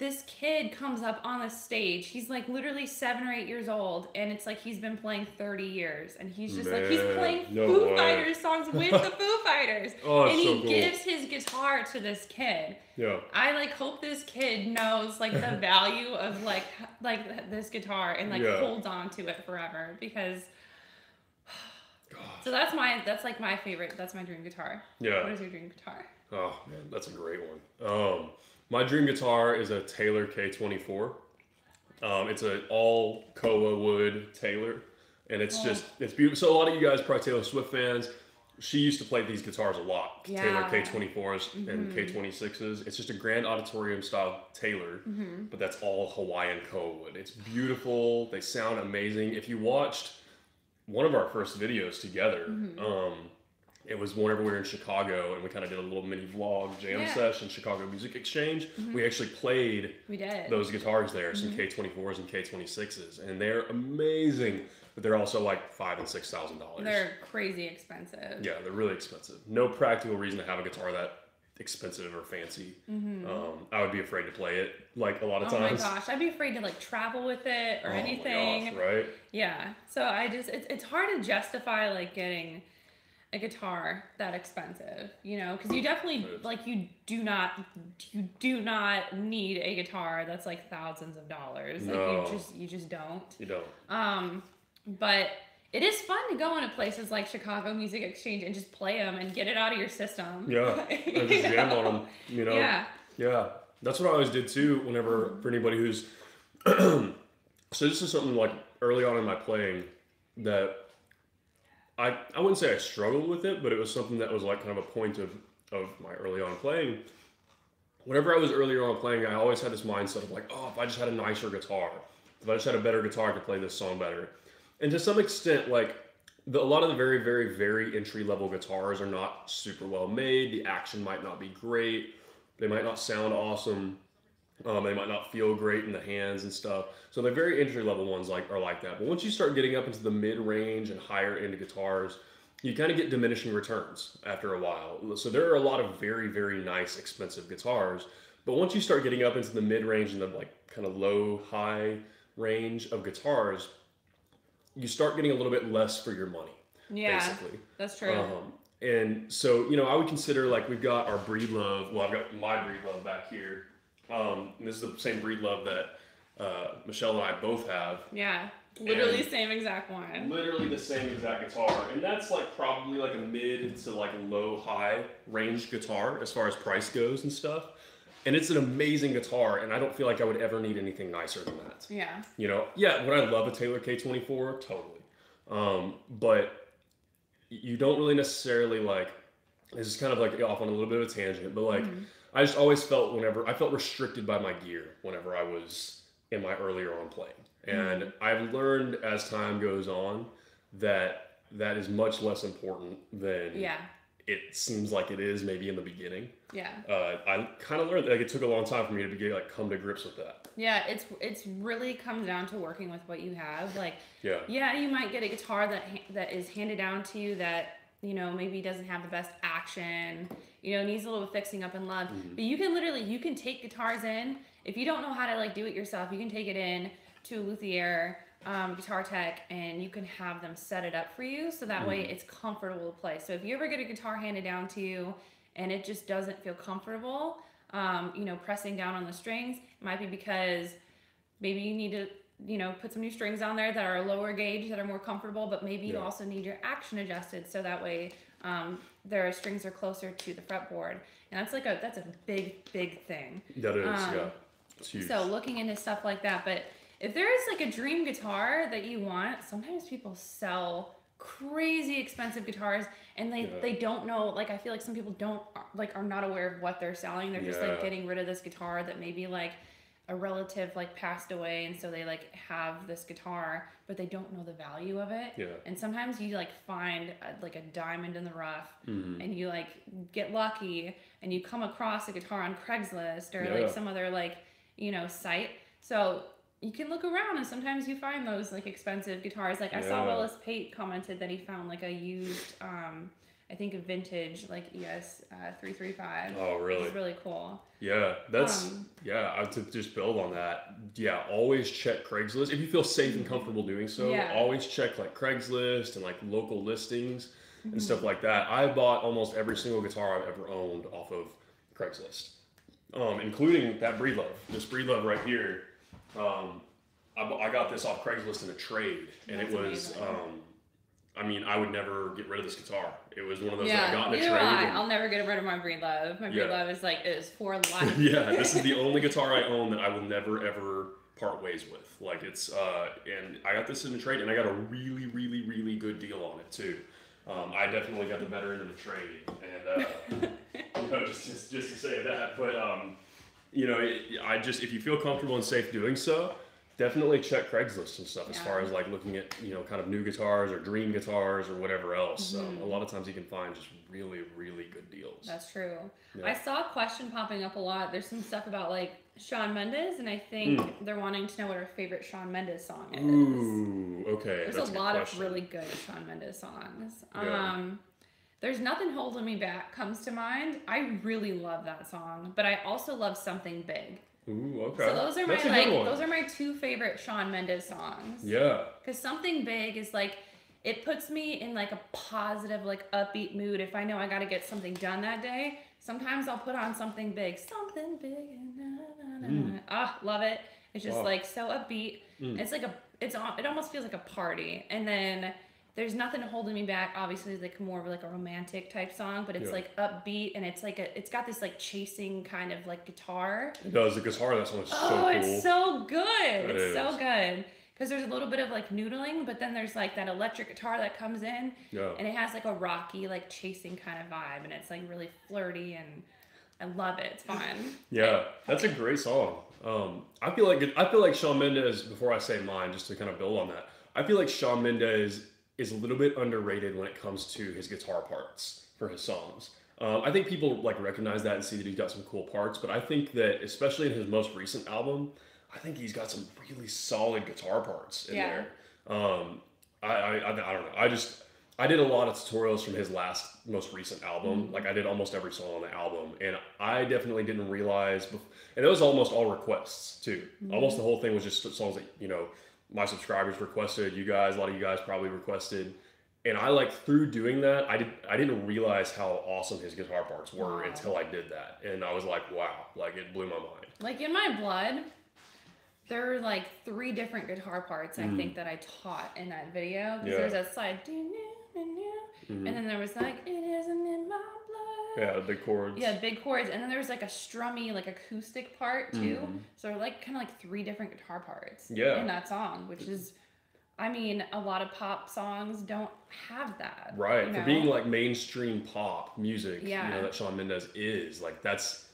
[SPEAKER 1] This kid comes up on the stage. He's like literally seven or eight years old, and it's like he's been playing 30 years. And he's just like, he's playing
[SPEAKER 2] no
[SPEAKER 1] Foo
[SPEAKER 2] way.
[SPEAKER 1] Fighters songs with the Foo Fighters.
[SPEAKER 2] Oh,
[SPEAKER 1] and he
[SPEAKER 2] so cool.
[SPEAKER 1] gives his guitar to this kid.
[SPEAKER 2] Yeah.
[SPEAKER 1] I like hope this kid knows like the value of like like this guitar and like
[SPEAKER 2] Yeah.
[SPEAKER 1] holds on to it forever because so that's my that's like my favorite that's my dream guitar.
[SPEAKER 2] Yeah.
[SPEAKER 1] What is your dream guitar?
[SPEAKER 2] Oh man, that's a great one. Um, my dream guitar is a Taylor K24. Um, it's an all koa wood Taylor, and it's
[SPEAKER 1] Oh.
[SPEAKER 2] just it's beautiful. So a lot of you guys probably Taylor Swift fans. She used to play these guitars a lot. Taylor K24s and K26s. It's just a grand auditorium style Taylor, but that's all Hawaiian koa wood. It's beautiful. They sound amazing. If you watched one of our first videos together, um, it was whenever we were in Chicago and we kind of did a little mini vlog jam
[SPEAKER 1] Yeah.
[SPEAKER 2] session, Chicago Music Exchange. Mm-hmm. We actually played
[SPEAKER 1] We did.
[SPEAKER 2] those guitars there, some mm-hmm. K24s and K26s, and they're amazing. But they're also like five and six thousand dollars.
[SPEAKER 1] They're crazy expensive.
[SPEAKER 2] Yeah, they're really expensive. No practical reason to have a guitar that expensive or fancy. Mm-hmm. Um, I would be afraid to play it like a lot of times.
[SPEAKER 1] Oh my gosh, I'd be afraid to like travel with it or
[SPEAKER 2] Oh
[SPEAKER 1] anything.
[SPEAKER 2] gosh, right?
[SPEAKER 1] Yeah. So I just it's it's hard to justify like getting a guitar that expensive, you know, because you definitely like you do not you do not need a guitar that's like thousands of dollars. Like
[SPEAKER 2] No.
[SPEAKER 1] you just you just don't.
[SPEAKER 2] You don't.
[SPEAKER 1] Um, but it is fun to go into places like Chicago Music Exchange and just play them and get it out of your system.
[SPEAKER 2] Yeah,
[SPEAKER 1] You
[SPEAKER 2] and just jam
[SPEAKER 1] know?
[SPEAKER 2] on them. You know.
[SPEAKER 1] Yeah.
[SPEAKER 2] Yeah, that's what I always did too. Whenever for anybody who's so this is something like early on in my playing that I I wouldn't say I struggled with it, but it was something that was like kind of a point of of my early on playing. Whenever I was earlier on playing, I always had this mindset of like, oh, if I just had a nicer guitar, if I just had a better guitar, I could play this song better. And to some extent, like the, a lot of the very, very, very entry level guitars are not super well made. The action might not be great. They might not sound awesome. Um, they might not feel great in the hands and stuff. So the very entry level ones like are like that. But once you start getting up into the mid range and higher end guitars, you kind of get diminishing returns after a while. So there are a lot of very very nice expensive guitars, but once you start getting up into the mid range and the like kind of low high range of guitars, you start getting a little bit less for your money.
[SPEAKER 1] Yeah.
[SPEAKER 2] Basically.
[SPEAKER 1] That's true.
[SPEAKER 2] Um, and so, you know, I would consider like we've got our Breedlove. Well, I've got my Breedlove back here. Um, this is the same Breedlove that uh, Michelle and I both have.
[SPEAKER 1] yeah. Literally
[SPEAKER 2] and-
[SPEAKER 1] same exact one.
[SPEAKER 2] Literally the same exact guitar, and that's like probably like a mid to like low high range guitar as far as price goes and stuff. And it's an amazing guitar, and I don't feel like I would ever need anything nicer than that.
[SPEAKER 1] Yeah.
[SPEAKER 2] You know, yeah, would I love a Taylor K24? Totally. Um, but you don't really necessarily like, this is kind of like off on a little bit of a tangent, but like, I just always felt whenever, I felt restricted by my gear whenever I was in my earlier on playing. And I've learned as time goes on that that is much less important than
[SPEAKER 1] Yeah.
[SPEAKER 2] it seems like it is maybe in the beginning.
[SPEAKER 1] Yeah.
[SPEAKER 2] Uh, I kind of learned like it took a long time for me to be like come to grips with that.
[SPEAKER 1] Yeah, it's it's really comes down to working with what you have. Like,
[SPEAKER 2] Yeah.
[SPEAKER 1] yeah, you might get a guitar that that is handed down to you that you know maybe doesn't have the best action. You know, needs a little fixing up and love.
[SPEAKER 2] Mm-hmm.
[SPEAKER 1] But you can literally you can take guitars in if you don't know how to like do it yourself. You can take it in to a luthier um, guitar tech and you can have them set it up for you so that way it's comfortable to play. So if you ever get a guitar handed down to you and it just doesn't feel comfortable, um, you know, pressing down on the strings, it might be because maybe you need to you know put some new strings on there that are lower gauge that are more comfortable but maybe you also need your action adjusted so that way um, their strings are closer to the fretboard and that's like a that's a big big thing
[SPEAKER 2] That is,
[SPEAKER 1] Um,
[SPEAKER 2] yeah. It's huge.
[SPEAKER 1] so looking into stuff like that but if there is like a dream guitar that you want sometimes people sell crazy expensive guitars and they
[SPEAKER 2] Yeah.
[SPEAKER 1] they don't know like i feel like some people don't like are not aware of what they're selling they're just like getting rid of this guitar that maybe like a relative like passed away and so they like have this guitar but they don't know the value of it
[SPEAKER 2] yeah.
[SPEAKER 1] and sometimes you like find a, like a diamond in the rough
[SPEAKER 2] Mhm.
[SPEAKER 1] and you like get lucky and you come across a guitar on Craigslist or
[SPEAKER 2] Yeah.
[SPEAKER 1] like some other like you know site so you can look around and sometimes you find those like expensive guitars like I saw Willis Pate commented that he found like a used um I think a vintage like ES uh, 335
[SPEAKER 2] Oh, really?
[SPEAKER 1] it's really cool
[SPEAKER 2] Yeah, that's
[SPEAKER 1] Um,
[SPEAKER 2] yeah. I to just build on that. Yeah, always check Craigslist if you feel safe and comfortable doing so.
[SPEAKER 1] Yeah.
[SPEAKER 2] Always check like Craigslist and like local listings and
[SPEAKER 1] Mm-hmm.
[SPEAKER 2] stuff like that. I bought almost every single guitar I've ever owned off of Craigslist, um, including that Breedlove. This Breedlove right here. Um, I, I got this off Craigslist in a trade, and
[SPEAKER 1] That's
[SPEAKER 2] it was.
[SPEAKER 1] amazing.
[SPEAKER 2] I mean, I would never get rid of this guitar. It was one of those that I got in a trade.
[SPEAKER 1] I.
[SPEAKER 2] and-
[SPEAKER 1] I'll never get rid of my Breedlove. My
[SPEAKER 2] Yeah.
[SPEAKER 1] love is like is for life.
[SPEAKER 2] yeah, this is the only guitar I own that I will never ever part ways with. Like it's uh, and I got this in a trade, and I got a really, really, really good deal on it too. Um, I definitely got the better end of the trade, and uh, you know, just, just just to say that. But um, you know, it, I just if you feel comfortable and safe doing so, definitely check Craigslist and stuff as far as like looking at you know kind of new guitars or dream guitars or whatever else. Um,
[SPEAKER 1] Mhm.
[SPEAKER 2] a lot of times you can find just really, really good deals.
[SPEAKER 1] That's true.
[SPEAKER 2] Yeah.
[SPEAKER 1] I saw a question popping up a lot. There's some stuff about like Shawn Mendes, and I think they're wanting to know what our favorite Shawn Mendes song is.
[SPEAKER 2] Ooh, okay.
[SPEAKER 1] There's
[SPEAKER 2] that's
[SPEAKER 1] a lot
[SPEAKER 2] question.
[SPEAKER 1] of really good Shawn Mendes songs.
[SPEAKER 2] Yeah.
[SPEAKER 1] Um, there's nothing holding me back comes to mind. I really love that song, but I also love something big.
[SPEAKER 2] Ooh, okay.
[SPEAKER 1] So those are
[SPEAKER 2] That's
[SPEAKER 1] my like those are my two favorite Shawn Mendes songs.
[SPEAKER 2] Yeah.
[SPEAKER 1] Because something big is like, it puts me in like a positive, like upbeat mood. If I know I got to get something done that day, sometimes I'll put on something big, something big. and na, na, na,
[SPEAKER 2] Mm.
[SPEAKER 1] Ah, love it. It's just
[SPEAKER 2] Wow.
[SPEAKER 1] like so upbeat.
[SPEAKER 2] Mm.
[SPEAKER 1] It's like a, it's it almost feels like a party. And then there's nothing holding me back. Obviously, like more of like a romantic type song, but it's
[SPEAKER 2] Yeah.
[SPEAKER 1] like upbeat and it's like a, it's got this like chasing kind of like guitar.
[SPEAKER 2] It does. The guitar that song is so
[SPEAKER 1] Oh,
[SPEAKER 2] cool.
[SPEAKER 1] it's so good.
[SPEAKER 2] It
[SPEAKER 1] it's so good. Because there's a little bit of like noodling, but then there's like that electric guitar that comes in
[SPEAKER 2] yeah.
[SPEAKER 1] and it has like a rocky, like chasing kind of vibe. And it's like really flirty and I love it. It's fun.
[SPEAKER 2] Yeah, that's a great song. Um, I feel like I feel like Shawn Mendes. Before I say mine, just to kind of build on that, I feel like Shawn Mendes is a little bit underrated when it comes to his guitar parts for his songs. Um, I think people like recognize that and see that he's got some cool parts, but I think that especially in his most recent album, I think he's got some really solid guitar parts in
[SPEAKER 1] Yeah.
[SPEAKER 2] there. Um, I, I, I, don't know. I just I did a lot of tutorials from his last most recent album.
[SPEAKER 1] Mhm.
[SPEAKER 2] Like I did almost every song on the album, and I definitely didn't realize. Bef- and it was almost all requests too.
[SPEAKER 1] Mhm.
[SPEAKER 2] Almost the whole thing was just songs that you know my subscribers requested. You guys, a lot of you guys probably requested. And I like through doing that, I did I didn't realize how awesome his guitar parts were
[SPEAKER 1] Wow.
[SPEAKER 2] until I did that, and I was like, wow, like it blew my mind.
[SPEAKER 1] Like in my blood, there were like three different guitar parts I
[SPEAKER 2] Mm.
[SPEAKER 1] think that I taught in that video. Because
[SPEAKER 2] Yeah.
[SPEAKER 1] there's that slide, and
[SPEAKER 2] Mhm.
[SPEAKER 1] then there was like, it isn't in my.
[SPEAKER 2] Yeah, the big chords.
[SPEAKER 1] Yeah, big chords, and then there's like a strummy, like acoustic part too.
[SPEAKER 2] Mhm.
[SPEAKER 1] So like kind of like three different guitar parts.
[SPEAKER 2] Yeah.
[SPEAKER 1] In that song, which is, I mean, a lot of pop songs don't have that.
[SPEAKER 2] Right.
[SPEAKER 1] you
[SPEAKER 2] For being like mainstream pop music, you
[SPEAKER 1] Yeah.
[SPEAKER 2] know, that Shawn Mendes is, like that's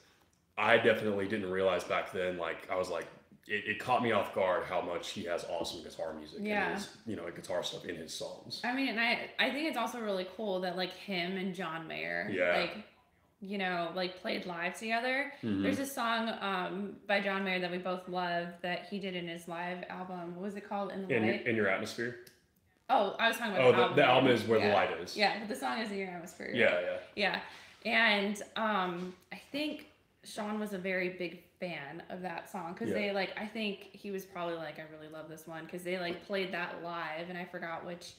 [SPEAKER 2] I definitely didn't realize back then, like I was like it, it caught me off guard how much he has awesome guitar music
[SPEAKER 1] Yeah.
[SPEAKER 2] in his you know, guitar stuff in his songs.
[SPEAKER 1] I mean, and I I think it's also really cool that like him and John Mayer,
[SPEAKER 2] Yeah.
[SPEAKER 1] like, you know, like played live together.
[SPEAKER 2] Mhm.
[SPEAKER 1] There's a song um by John Mayer that we both love that he did in his live album. What was it called? In the
[SPEAKER 2] in, your,
[SPEAKER 1] light.
[SPEAKER 2] in your atmosphere.
[SPEAKER 1] oh, I was talking about
[SPEAKER 2] Oh,
[SPEAKER 1] the,
[SPEAKER 2] the,
[SPEAKER 1] album.
[SPEAKER 2] the album is where
[SPEAKER 1] yeah.
[SPEAKER 2] the light is.
[SPEAKER 1] Yeah, but the song is in your atmosphere.
[SPEAKER 2] Yeah, yeah.
[SPEAKER 1] Yeah. And um I think Shawn was a very big fan of that song because
[SPEAKER 2] Yeah.
[SPEAKER 1] they like I think he was probably like I really love this one because they like played that live and I forgot which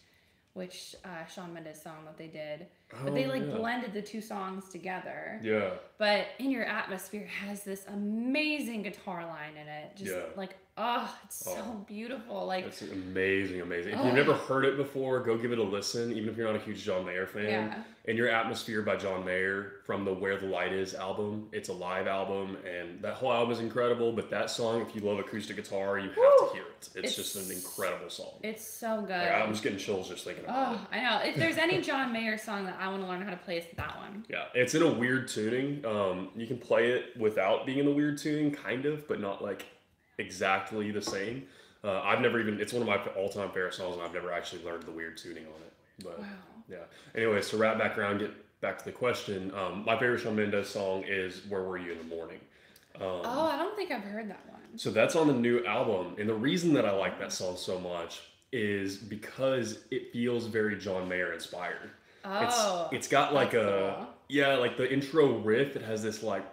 [SPEAKER 1] which uh, Shawn Mendes song that they did but they
[SPEAKER 2] Oh,
[SPEAKER 1] like
[SPEAKER 2] yeah.
[SPEAKER 1] blended the two songs together
[SPEAKER 2] Yeah.
[SPEAKER 1] but in your atmosphere has this amazing guitar line in it just
[SPEAKER 2] Yeah.
[SPEAKER 1] like oh it's so
[SPEAKER 2] Oh.
[SPEAKER 1] beautiful like
[SPEAKER 2] It's amazing, amazing. If
[SPEAKER 1] Oh.
[SPEAKER 2] you've never heard it before, go give it a listen. Even if you're not a huge John Mayer fan,
[SPEAKER 1] Yeah.
[SPEAKER 2] "In Your Atmosphere" by John Mayer from the "Where the Light Is" album. It's a live album, and that whole album is incredible. But that song, if you love acoustic guitar, you have
[SPEAKER 1] Woo!
[SPEAKER 2] to hear it. It's, just an incredible song.
[SPEAKER 1] it's so good
[SPEAKER 2] Like, I'm just getting chills just thinking about it.
[SPEAKER 1] oh I know if there's any John Mayer song that I want to learn how to play it's that one
[SPEAKER 2] Yeah, it's in a weird tuning. Um, you can play it without being in the weird tuning, kind of, but not like exactly the same. Uh, I've never even. It's one of my all-time favorite songs, and I've never actually learned the weird tuning on it. But
[SPEAKER 1] wow
[SPEAKER 2] yeah. Anyways, to wrap back around, get back to the question. Um, my favorite Shawn Mendes song is "Where Were You in the Morning." Um,
[SPEAKER 1] oh I don't think I've heard that one
[SPEAKER 2] so that's on the new album, and the reason that I like that song so much is because it feels very John Mayer inspired.
[SPEAKER 1] oh
[SPEAKER 2] It's it's got like a
[SPEAKER 1] cool.
[SPEAKER 2] Yeah, like the intro riff. It has this like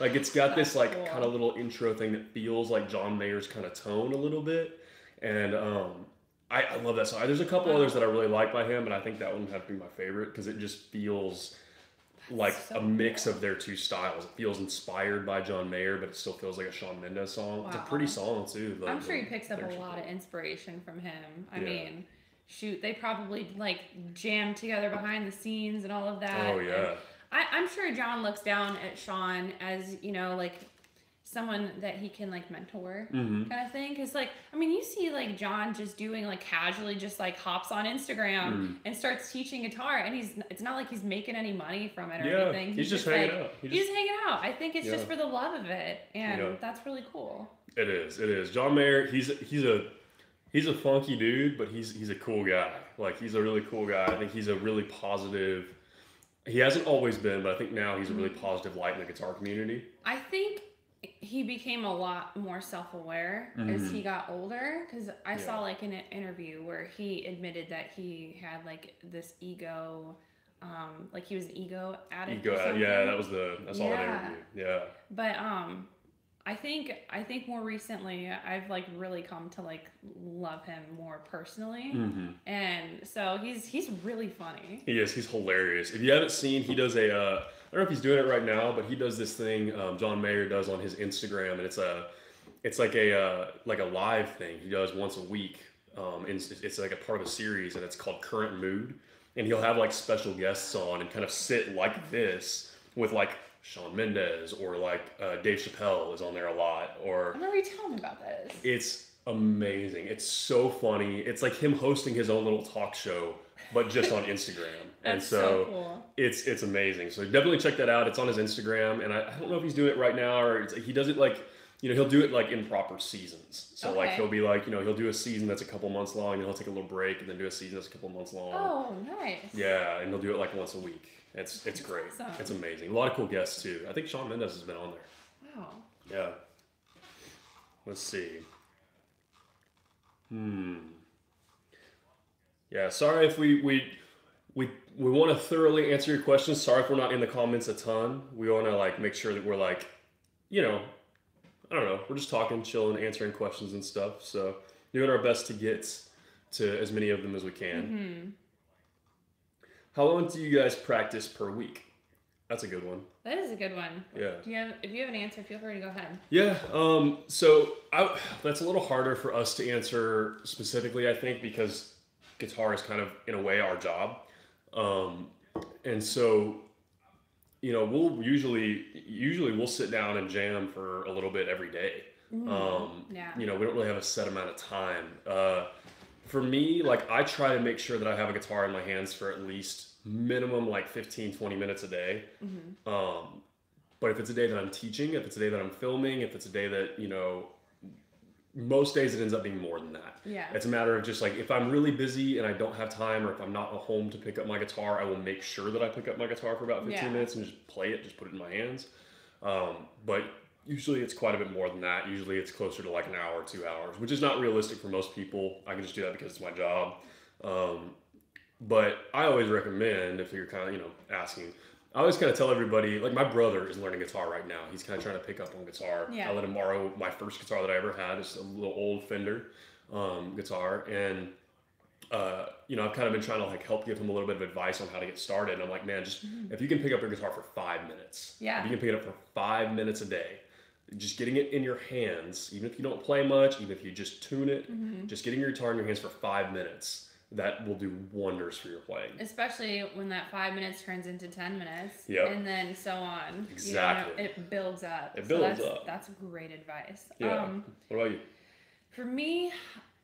[SPEAKER 2] like it's got this like
[SPEAKER 1] cool.
[SPEAKER 2] kind of little intro thing that feels like John Mayer's kind of tone a little bit, and um, I, I love that song. There's a couple others that I really like by him, but I think that one would have to be my favorite because it just feels like
[SPEAKER 1] so
[SPEAKER 2] a mix
[SPEAKER 1] cool.
[SPEAKER 2] of their two styles. It feels inspired by John Mayer, but it still feels like a Shawn Mendes song. It's a pretty song too. the-
[SPEAKER 1] I'm sure he picks up a lot of inspiration from him. I
[SPEAKER 2] Yeah.
[SPEAKER 1] mean, shoot, they probably like jammed together behind the scenes and all of that.
[SPEAKER 2] Oh yeah.
[SPEAKER 1] I, I'm sure John looks down at Shawn as you know, like someone that he can like mentor,
[SPEAKER 2] hmm
[SPEAKER 1] kind of thing. Because like, I mean, you see like John just doing like casually, just like hops on Instagram
[SPEAKER 2] Mm.
[SPEAKER 1] and starts teaching guitar, and he's it's not like he's making any money from it or
[SPEAKER 2] Yeah,
[SPEAKER 1] anything.
[SPEAKER 2] he's just hanging
[SPEAKER 1] like,
[SPEAKER 2] out. He
[SPEAKER 1] He's
[SPEAKER 2] just-
[SPEAKER 1] just hanging out. I think it's just for the love of it, and
[SPEAKER 2] Yeah.
[SPEAKER 1] that's really cool.
[SPEAKER 2] It is. It is. John Mayer. He's he's a he's a funky dude, but he's he's a cool guy. Like he's a really cool guy. I think he's a really positive. He hasn't always been, but I think now he's a really positive light in the guitar community.
[SPEAKER 1] I think he became a lot more self-aware as he got older because I
[SPEAKER 2] Yeah.
[SPEAKER 1] saw like in an interview where he admitted that he had like this ego um like he was an ego addict
[SPEAKER 2] Ego. Yeah, that was the. I all that
[SPEAKER 1] Yeah.
[SPEAKER 2] interview. Yeah.
[SPEAKER 1] but um I think I think more recently I've like really come to like love him more personally
[SPEAKER 2] hmm
[SPEAKER 1] and so he's he's really funny
[SPEAKER 2] He is. He's hilarious. If you haven't seen, he does a. Uh, I don't know if he's doing it right now, but he does this thing. Um, John Mayer does on his Instagram, and it's a. It's like a uh, like a live thing he does once a week. Um, and it's, it's like a part of a series, and it's called Current Mood. And he'll have like special guests on and kind of sit like this with like Shawn Mendes or like uh, Dave Chappelle is on there a lot, or
[SPEAKER 1] I remember you telling me about this
[SPEAKER 2] it's amazing. It's so funny. It's like him hosting his own little talk show, but just on Instagram. and so,
[SPEAKER 1] so cool.
[SPEAKER 2] it's it's amazing. So definitely check that out. It's on his Instagram, and I, I don't know if he's doing it right now or it's, he does it like you know he'll do it like in proper seasons. So like he'll be like you know he'll do a season that's a couple months long, and he'll take a little break, and then do a season that's a couple months long.
[SPEAKER 1] Oh, nice.
[SPEAKER 2] Yeah, and he'll do it like once a week. It's it's great.
[SPEAKER 1] Awesome.
[SPEAKER 2] It's amazing. A lot of cool guests too. I think Shawn Mendes has been on there.
[SPEAKER 1] Wow.
[SPEAKER 2] Yeah. Let's see. Hmm. Yeah, sorry if we we we we want to thoroughly answer your questions. Sorry if we're not in the comments a ton. We want to like make sure that we're like, you know, I don't know. We're just talking, chilling, answering questions and stuff. So doing our best to get to as many of them as we can.
[SPEAKER 1] hmm
[SPEAKER 2] How long do you guys practice per week? That's a good one.
[SPEAKER 1] That is a good one.
[SPEAKER 2] Yeah.
[SPEAKER 1] Do you have, if you have an answer, feel free to go ahead.
[SPEAKER 2] Yeah. Um, so I, that's a little harder for us to answer specifically, I think, because guitar is kind of in a way our job. Um, and so, you know, we'll usually usually we'll sit down and jam for a little bit every day. Um,
[SPEAKER 1] Yeah.
[SPEAKER 2] You know, we don't really have a set amount of time. Uh, for me, like I try to make sure that I have a guitar in my hands for at least minimum like 15, 20 minutes a day.
[SPEAKER 1] Mm-hmm.
[SPEAKER 2] Um, but if it's a day that I'm teaching, if it's a day that I'm filming, if it's a day that, you know, most days it ends up being more than that.
[SPEAKER 1] Yeah.
[SPEAKER 2] It's a matter of just like if I'm really busy and I don't have time or if I'm not at home to pick up my guitar, I will make sure that I pick up my guitar for about 15
[SPEAKER 1] Yeah.
[SPEAKER 2] minutes and just play it, just put it in my hands. Um, but usually it's quite a bit more than that. Usually it's closer to like an hour, two hours, which is not realistic for most people. I can just do that because it's my job. Um, but I always recommend if you're kind of, you know, asking, I always kind of tell everybody, like my brother is learning guitar right now. He's kind of trying to pick up on guitar.
[SPEAKER 1] Yeah.
[SPEAKER 2] I let him borrow my first guitar that I ever had. It's a little old Fender um, guitar, and uh, you know I've kind of been trying to like help give him a little bit of advice on how to get started. And I'm like, man, just if you can pick up your guitar for five minutes,
[SPEAKER 1] Mm-hmm. Yeah.
[SPEAKER 2] if you can pick it up for five minutes a day, just getting it in your hands, even if you don't play much, even if you just tune it,
[SPEAKER 1] Mm-hmm.
[SPEAKER 2] just getting your guitar in your hands for five minutes, that will do wonders for your playing.
[SPEAKER 1] Especially when that five minutes turns into 10 minutes.
[SPEAKER 2] Yep.
[SPEAKER 1] And then so on.
[SPEAKER 2] Exactly.
[SPEAKER 1] You know, it builds up.
[SPEAKER 2] It
[SPEAKER 1] So
[SPEAKER 2] builds
[SPEAKER 1] that's,
[SPEAKER 2] up.
[SPEAKER 1] That's great advice.
[SPEAKER 2] Yeah.
[SPEAKER 1] Um,
[SPEAKER 2] what about you?
[SPEAKER 1] For me,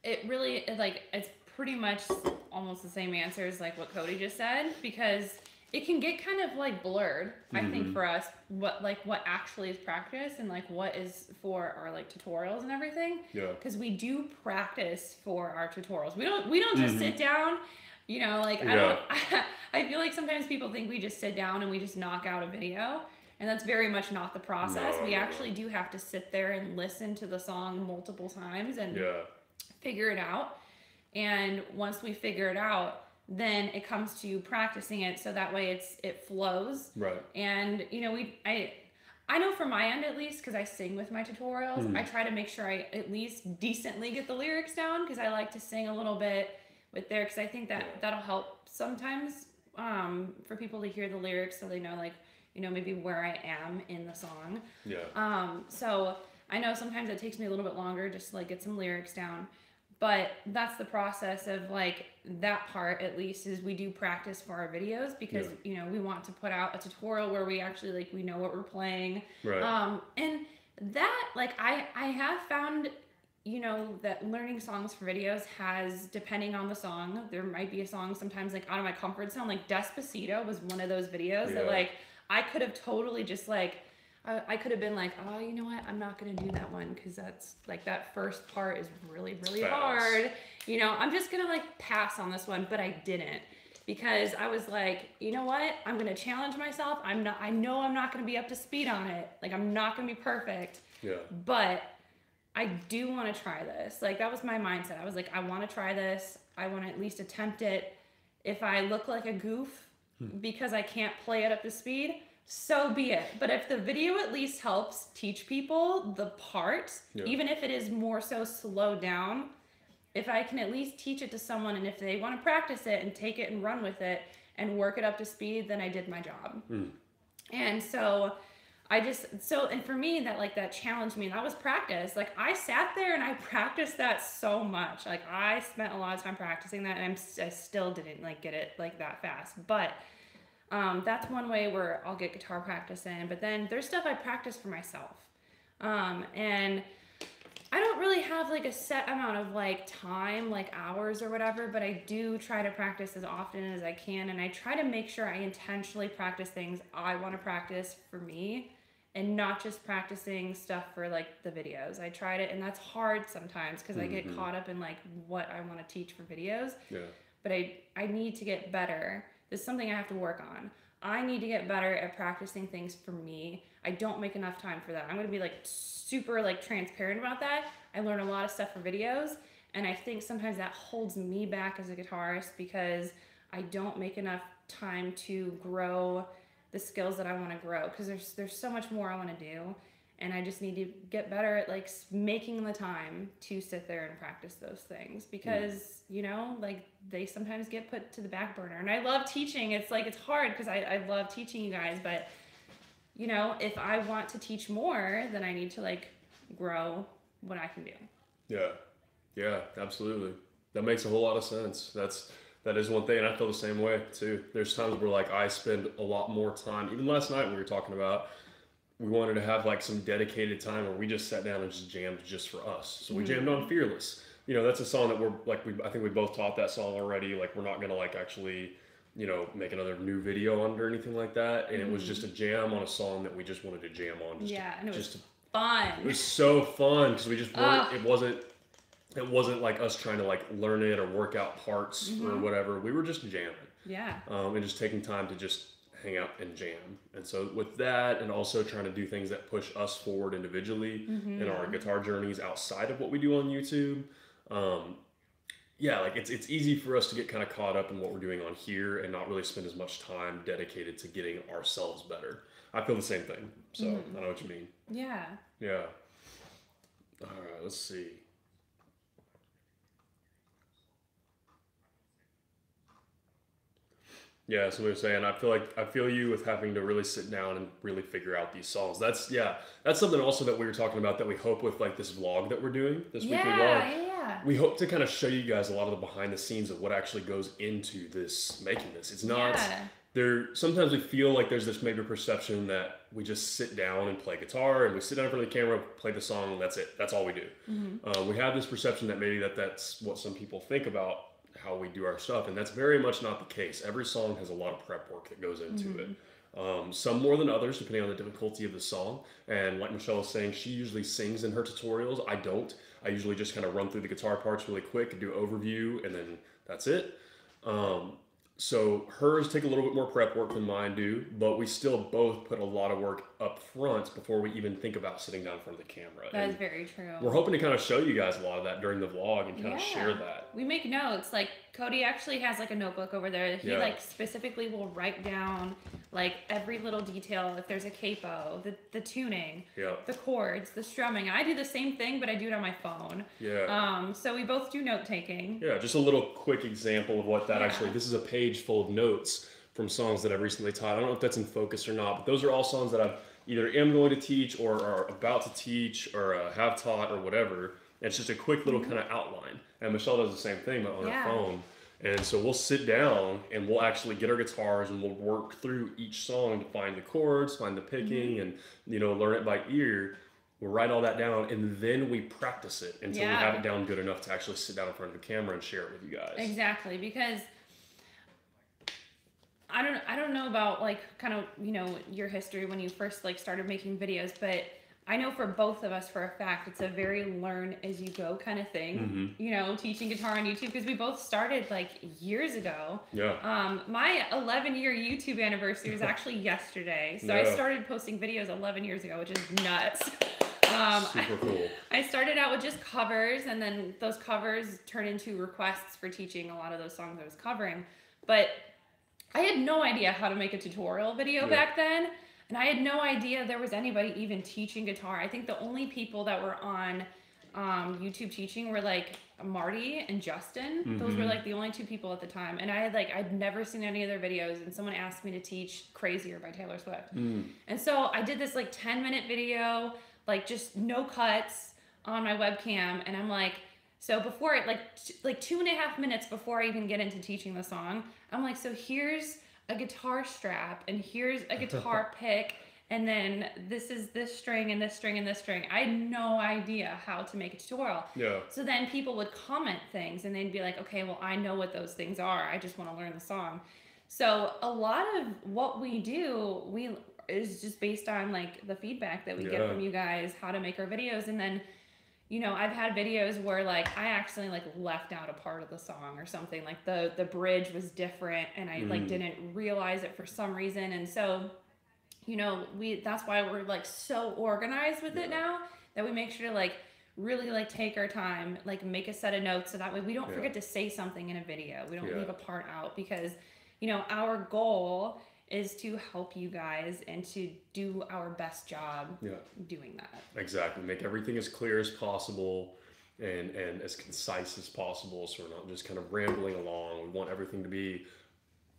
[SPEAKER 1] it really it, like it's pretty much almost the same answer as like what Cody just said because it can get kind of like blurred. I think
[SPEAKER 2] Mhm.
[SPEAKER 1] for us, what like what actually is practice and like what is for our like tutorials and everything
[SPEAKER 2] Yeah.
[SPEAKER 1] because we do practice for our tutorials. We don't we don't just
[SPEAKER 2] Mhm.
[SPEAKER 1] sit down. You know, like I
[SPEAKER 2] Yeah.
[SPEAKER 1] don't. I feel like sometimes people think we just sit down and we just knock out a video, and that's very much not the process.
[SPEAKER 2] No,
[SPEAKER 1] we
[SPEAKER 2] no, no.
[SPEAKER 1] actually do have to sit there and listen to the song multiple times and
[SPEAKER 2] Yeah.
[SPEAKER 1] figure it out. And once we figure it out, then it comes to practicing it so that way it's it flows
[SPEAKER 2] Right.
[SPEAKER 1] and you know we i i know from my end at least because i sing with my tutorials
[SPEAKER 2] Mhm.
[SPEAKER 1] i try to make sure i at least decently get the lyrics down because i like to sing a little bit with there because i think that
[SPEAKER 2] Yeah.
[SPEAKER 1] that'll help sometimes um, for people to hear the lyrics so they know like you know maybe where i am in the song
[SPEAKER 2] Yeah.
[SPEAKER 1] um, so I know sometimes it takes me a little bit longer just to like get some lyrics down, but that's the process of like that part at least is we do practice for our videos because
[SPEAKER 2] Yeah.
[SPEAKER 1] you know we want to put out a tutorial where we actually like we know what we're playing.
[SPEAKER 2] Right.
[SPEAKER 1] Um, and that like I I have found you know that learning songs for videos has depending on the song there might be a song sometimes like out of my comfort zone like despacito was one of those videos that like i could have totally just like I, I could have been like oh you know what i'm not gonna do that one because that's like that first part is really really
[SPEAKER 2] Fast.
[SPEAKER 1] hard you know i'm just gonna like pass on this one but i didn't because i was like you know what i'm gonna challenge myself i'm not i know i'm not gonna be up to speed on it like i'm not gonna be perfect
[SPEAKER 2] yeah.
[SPEAKER 1] but I do want to try this. Like that was my mindset. I was like, I want to try this. I want to at least attempt it. If I look like a goof hmm. because I can't play it up to speed, so be it. But if the video at least helps teach people the part,
[SPEAKER 2] Yeah.
[SPEAKER 1] even if it is more so slowed down, if I can at least teach it to someone and if they want to practice it and take it and run with it and work it up to speed, then I did my job.
[SPEAKER 2] Mm.
[SPEAKER 1] And so I just so and for me that like that challenged me. That was practice. Like I sat there and I practiced that so much. Like I spent a lot of time practicing that, and I'm I still didn't like get it like that fast. But um, that's one way where I'll get guitar practice in. But then there's stuff I practice for myself, um, and I don't really have like a set amount of like time, like hours or whatever, but I do try to practice as often as I can. And I try to make sure I intentionally practice things I want to practice for me and not just practicing stuff for like the videos. I tried it, and that's hard sometimes because I get
[SPEAKER 2] Mhm.
[SPEAKER 1] caught up in like what I want to teach for videos
[SPEAKER 2] Yeah.
[SPEAKER 1] but I I need to get better. This is something I have to work on. I need to get better at practicing things for me. I don't make enough time for that. I'm gonna be like super like transparent about that. I learn a lot of stuff for videos, and I think sometimes that holds me back as a guitarist because I don't make enough time to grow the skills that I want to grow because there's there's so much more I want to do and I just need to get better at like making the time to sit there and practice those things because you know like they sometimes get put to the back burner and I love teaching it's like it's hard because I, I love teaching you guys but you know if I want to teach more then I need to like grow what I can do
[SPEAKER 2] Yeah, yeah, absolutely. That makes a whole lot of sense. That's that is one thing, and I feel the same way too. There's times where like I spend a lot more time. Even last night we were talking about, we wanted to have like some dedicated time where we just sat down and just jammed just for us. So we jammed on Fearless. You know, that's a song that we're like we I think we both taught that song already. Like we're not gonna like actually. You know, make another new video on it or anything like that, and it was just a jam on a song that we just wanted to jam on. Just
[SPEAKER 1] yeah
[SPEAKER 2] to,
[SPEAKER 1] and it was
[SPEAKER 2] just to
[SPEAKER 1] fun
[SPEAKER 2] it was so fun because we just weren't.
[SPEAKER 1] Ah.
[SPEAKER 2] it wasn't. It wasn't like us trying to like learn it or work out parts or
[SPEAKER 1] Mhm.
[SPEAKER 2] whatever. We were just jamming
[SPEAKER 1] yeah
[SPEAKER 2] um, and just taking time to just hang out and jam. And so with that, and also trying to do things that push us forward individually in our guitar journeys outside of what we do on YouTube. Um, yeah, like it's it's easy for us to get kind of caught up in what we're doing on here and not really spend as much time dedicated to getting ourselves better. I feel the same thing. So
[SPEAKER 1] Mhm.
[SPEAKER 2] I know what you mean.
[SPEAKER 1] Yeah.
[SPEAKER 2] Yeah. All right, let's see. Yeah, so we were saying, I feel like I feel you with having to really sit down and really figure out these songs. That's yeah, that's something also that we were talking about that we hope with like this vlog that we're doing, this
[SPEAKER 1] Yeah,
[SPEAKER 2] weekly vlog.
[SPEAKER 1] yeah, yeah.
[SPEAKER 2] We hope to kind of show you guys a lot of the behind the scenes of what actually goes into this making this. It's not
[SPEAKER 1] Yeah.
[SPEAKER 2] there sometimes we feel like there's this maybe perception that we just sit down and play guitar and we sit down in front of the camera play the song and that's it that's all we do
[SPEAKER 1] Mhm.
[SPEAKER 2] uh, we have this perception that maybe that that's what some people think about how we do our stuff and that's very much not the case. Every song has a lot of prep work that goes into it. Um, some more than others depending on the difficulty of the song. And like michelle was saying she usually sings in her tutorials. I don't. I usually just kind of run through the guitar parts really quick and do overview and then that's it. Um, so hers take a little bit more prep work than mine do, but we still both put a lot of work up front before we even think about sitting down in front of the camera.
[SPEAKER 1] That is
[SPEAKER 2] And
[SPEAKER 1] very true.
[SPEAKER 2] we're hoping to kind of show you guys a lot of that during the vlog and kind of share that.
[SPEAKER 1] We make notes. Like Cody actually has like a notebook over there. He
[SPEAKER 2] Yeah.
[SPEAKER 1] like specifically will write down like every little detail. If there's a capo, the the tuning,
[SPEAKER 2] Yeah,
[SPEAKER 1] the chords, the strumming. I do the same thing, but I do it on my phone.
[SPEAKER 2] yeah.
[SPEAKER 1] Um, so we both do note taking.
[SPEAKER 2] Yeah, just a little quick example of what that
[SPEAKER 1] Yeah.
[SPEAKER 2] actually. This is a page full of notes from songs that I've recently taught. I don't know if that's in focus or not, but those are all songs that I've either am going to teach or are about to teach or uh, have taught or whatever. And it's just a quick little kind of outline. And Michelle does the same thing but on
[SPEAKER 1] Mm-hmm. Yeah.
[SPEAKER 2] her phone. And so we'll sit down and we'll actually get our guitars and we'll work through each song to find the chords, find the picking,
[SPEAKER 1] Mm-hmm.
[SPEAKER 2] and you know learn it by ear. We'll write all that down and then we practice it until we have it down good enough to actually sit down in front of the camera and share it with you guys.
[SPEAKER 1] Exactly, because I don't I don't know about like kind of, you know, your history when you first like started making videos, but I know for both of us for a fact it's a very learn as you go kind of thing.
[SPEAKER 2] Mhm.
[SPEAKER 1] You know, teaching guitar on YouTube because we both started like years ago.
[SPEAKER 2] Yeah.
[SPEAKER 1] Um, my 11 year YouTube anniversary was actually yesterday. So I started posting videos 11 years ago, which is nuts. Um,
[SPEAKER 2] Super cool.
[SPEAKER 1] I started out with just covers, and then those covers turned into requests for teaching a lot of those songs I was covering. But I had no idea how to make a tutorial video
[SPEAKER 2] Yeah.
[SPEAKER 1] back then, and I had no idea there was anybody even teaching guitar. I think the only people that were on um, YouTube teaching were like Marty and Justin. Those were
[SPEAKER 2] Mhm.
[SPEAKER 1] like the only two people at the time, and I had like I'd never seen any of their videos, and someone asked me to teach "Crazier" by Taylor Swift.
[SPEAKER 2] Mm.
[SPEAKER 1] And so I did this like 10 minute video, like just no cuts on my webcam. And I'm like, so before it, like, t- like two and a half minutes before I even get into teaching the song, I'm like, so here's a guitar strap and here's a guitar pick. And then this is this string and this string and this string. I had no idea how to make a tutorial.
[SPEAKER 2] Yeah.
[SPEAKER 1] So then people would comment things and they'd be like, okay, well, I know what those things are. I just want to learn the song. So a lot of what we do, we is just based on like the feedback that we get from you guys, how to make our videos. And then, you know, I've had videos where like I accidentally like left out a part of the song or something. Like the the bridge was different and I like
[SPEAKER 2] Mm.
[SPEAKER 1] didn't realize it for some reason. And so, you know, we that's why we're like so organized with it now that we make sure to like really like take our time, like make a set of notes so that way we don't
[SPEAKER 2] Yeah.
[SPEAKER 1] forget to say something in a video. We don't
[SPEAKER 2] Yeah.
[SPEAKER 1] leave a part out because, you know, our goal is to help you guys and to do our best job
[SPEAKER 2] Yeah.
[SPEAKER 1] doing that.
[SPEAKER 2] Exactly. Make everything as clear as possible and and as concise as possible so we're not just kind of rambling along. We want everything to be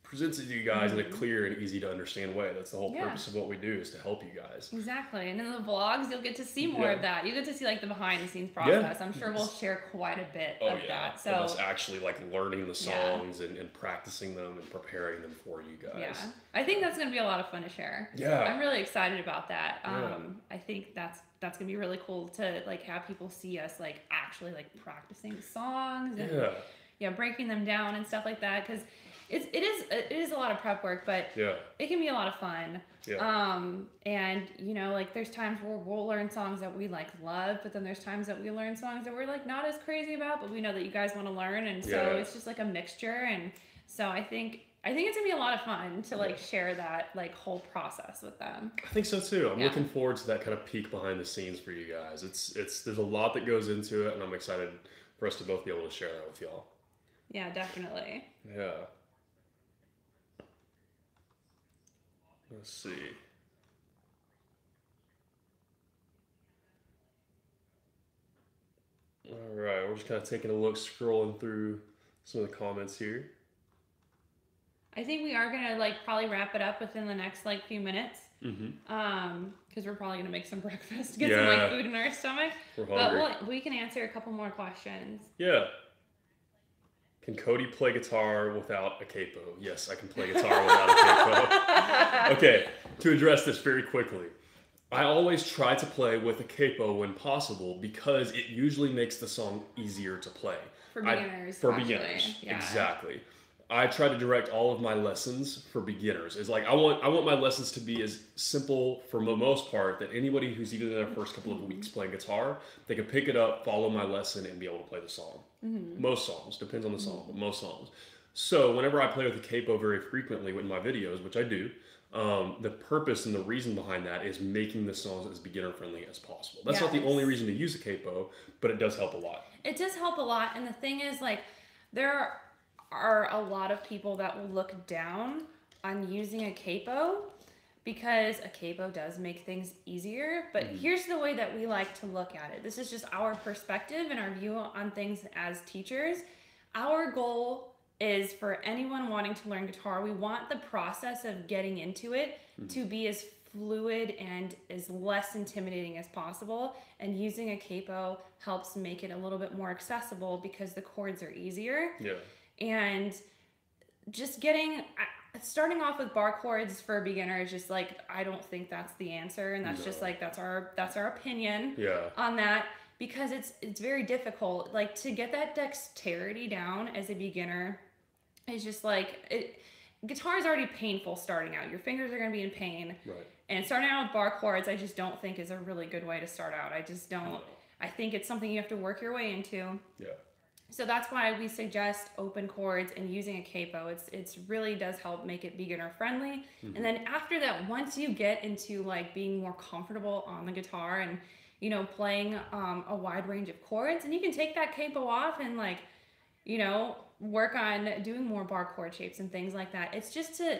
[SPEAKER 2] presented to you guys in a clear and easy to understand way. That's the whole
[SPEAKER 1] Mm-hmm. Yeah.
[SPEAKER 2] purpose of what we do is to help you guys.
[SPEAKER 1] Exactly. And in the vlogs, you'll get to see more
[SPEAKER 2] Yeah.
[SPEAKER 1] of that. You get to see like the behind the scenes
[SPEAKER 2] Yeah.
[SPEAKER 1] process. I'm sure we'll share quite a bit
[SPEAKER 2] Oh
[SPEAKER 1] of
[SPEAKER 2] yeah.
[SPEAKER 1] that. So
[SPEAKER 2] us actually like learning the
[SPEAKER 1] Yeah.
[SPEAKER 2] songs and, and practicing them and preparing them for you guys.
[SPEAKER 1] Yeah, I think that's gonna be a lot of fun to share.
[SPEAKER 2] Yeah.
[SPEAKER 1] I'm really excited about that.
[SPEAKER 2] Yeah.
[SPEAKER 1] Um, I think that's that's gonna be really cool to like have people see us like actually like practicing songs and
[SPEAKER 2] Yeah.
[SPEAKER 1] yeah, breaking them down and stuff like that because it's it is it is a lot of prep work, but
[SPEAKER 2] Yeah.
[SPEAKER 1] it can be a lot of fun.
[SPEAKER 2] Yeah.
[SPEAKER 1] Um, and you know, like there's times where we'll learn songs that we like love, but then there's times that we learn songs that we're like not as crazy about, but we know that you guys want to learn, and so
[SPEAKER 2] Yeah.
[SPEAKER 1] it's just like a mixture. And so I think I think it's gonna be a lot of fun to like share that like whole process with them.
[SPEAKER 2] I think so too. I'm
[SPEAKER 1] Yeah.
[SPEAKER 2] looking forward to that kind of peek behind the scenes for you guys. It's it's there's a lot that goes into it, and I'm excited for us to both be able to share that with y'all.
[SPEAKER 1] Yeah, definitely.
[SPEAKER 2] Yeah. Let's see. All right, we're just kind of taking a look, scrolling through some of the comments here.
[SPEAKER 1] I think we are gonna like probably wrap it up within the next like few minutes.
[SPEAKER 2] Mm-hmm.
[SPEAKER 1] Um, because we're probably gonna make some breakfast, get some like food in our stomach.
[SPEAKER 2] We're
[SPEAKER 1] But
[SPEAKER 2] hungry.
[SPEAKER 1] we'll, we can answer a couple more questions.
[SPEAKER 2] Yeah. Can Cody play guitar without a capo? Yes, I can play guitar without a capo. Okay, to address this very quickly. I always try to play with a capo when possible because it usually makes the song easier to play.
[SPEAKER 1] For
[SPEAKER 2] I-
[SPEAKER 1] beginners.
[SPEAKER 2] for
[SPEAKER 1] actually.
[SPEAKER 2] beginners.
[SPEAKER 1] Yeah.
[SPEAKER 2] Exactly. I try to direct all of my lessons for beginners. It's like I want I want my lessons to be as simple for the most part that anybody who's even in their first couple of weeks playing guitar, they can pick it up, follow my lesson, and be able to play the song.
[SPEAKER 1] Mm-hmm.
[SPEAKER 2] Most songs depends on the song, but most songs. So whenever I play with the capo very frequently in my videos, which I do, um, the purpose and the reason behind that is making the songs as beginner friendly as possible. That's not the only reason to use a capo, but it does help a lot.
[SPEAKER 1] It does help a lot. And the thing is, like, there are a lot of people that will look down on using a capo because a capo does make things easier. But mm-hmm. here's the way that we like to look at it this is just our perspective and our view on things as teachers. Our goal is for anyone wanting to learn guitar, we want the process of getting into it mm-hmm. to be as fluid and as less intimidating as possible. And using a capo helps make it a little bit more accessible because the chords are easier
[SPEAKER 2] Yeah.
[SPEAKER 1] And just getting starting off with bar chords for a beginner is just like I don't think that's the answer and that's just like that's our that's our opinion
[SPEAKER 2] Yeah.
[SPEAKER 1] on that because it's it's very difficult like to get that dexterity down as a beginner is just like it guitar is already painful starting out your fingers are going to be in pain
[SPEAKER 2] Right.
[SPEAKER 1] and starting out with bar chords I just don't think is a really good way to start out I just don't
[SPEAKER 2] No.
[SPEAKER 1] I think it's something you have to work your way into
[SPEAKER 2] Yeah.
[SPEAKER 1] So that's why we suggest open chords and using a capo. It's it's really does help make it beginner friendly. And then after that, once you get into like being more comfortable on the guitar and you know playing um, a wide range of chords, and you can take that capo off and like you know work on doing more bar chord shapes and things like that. It's just to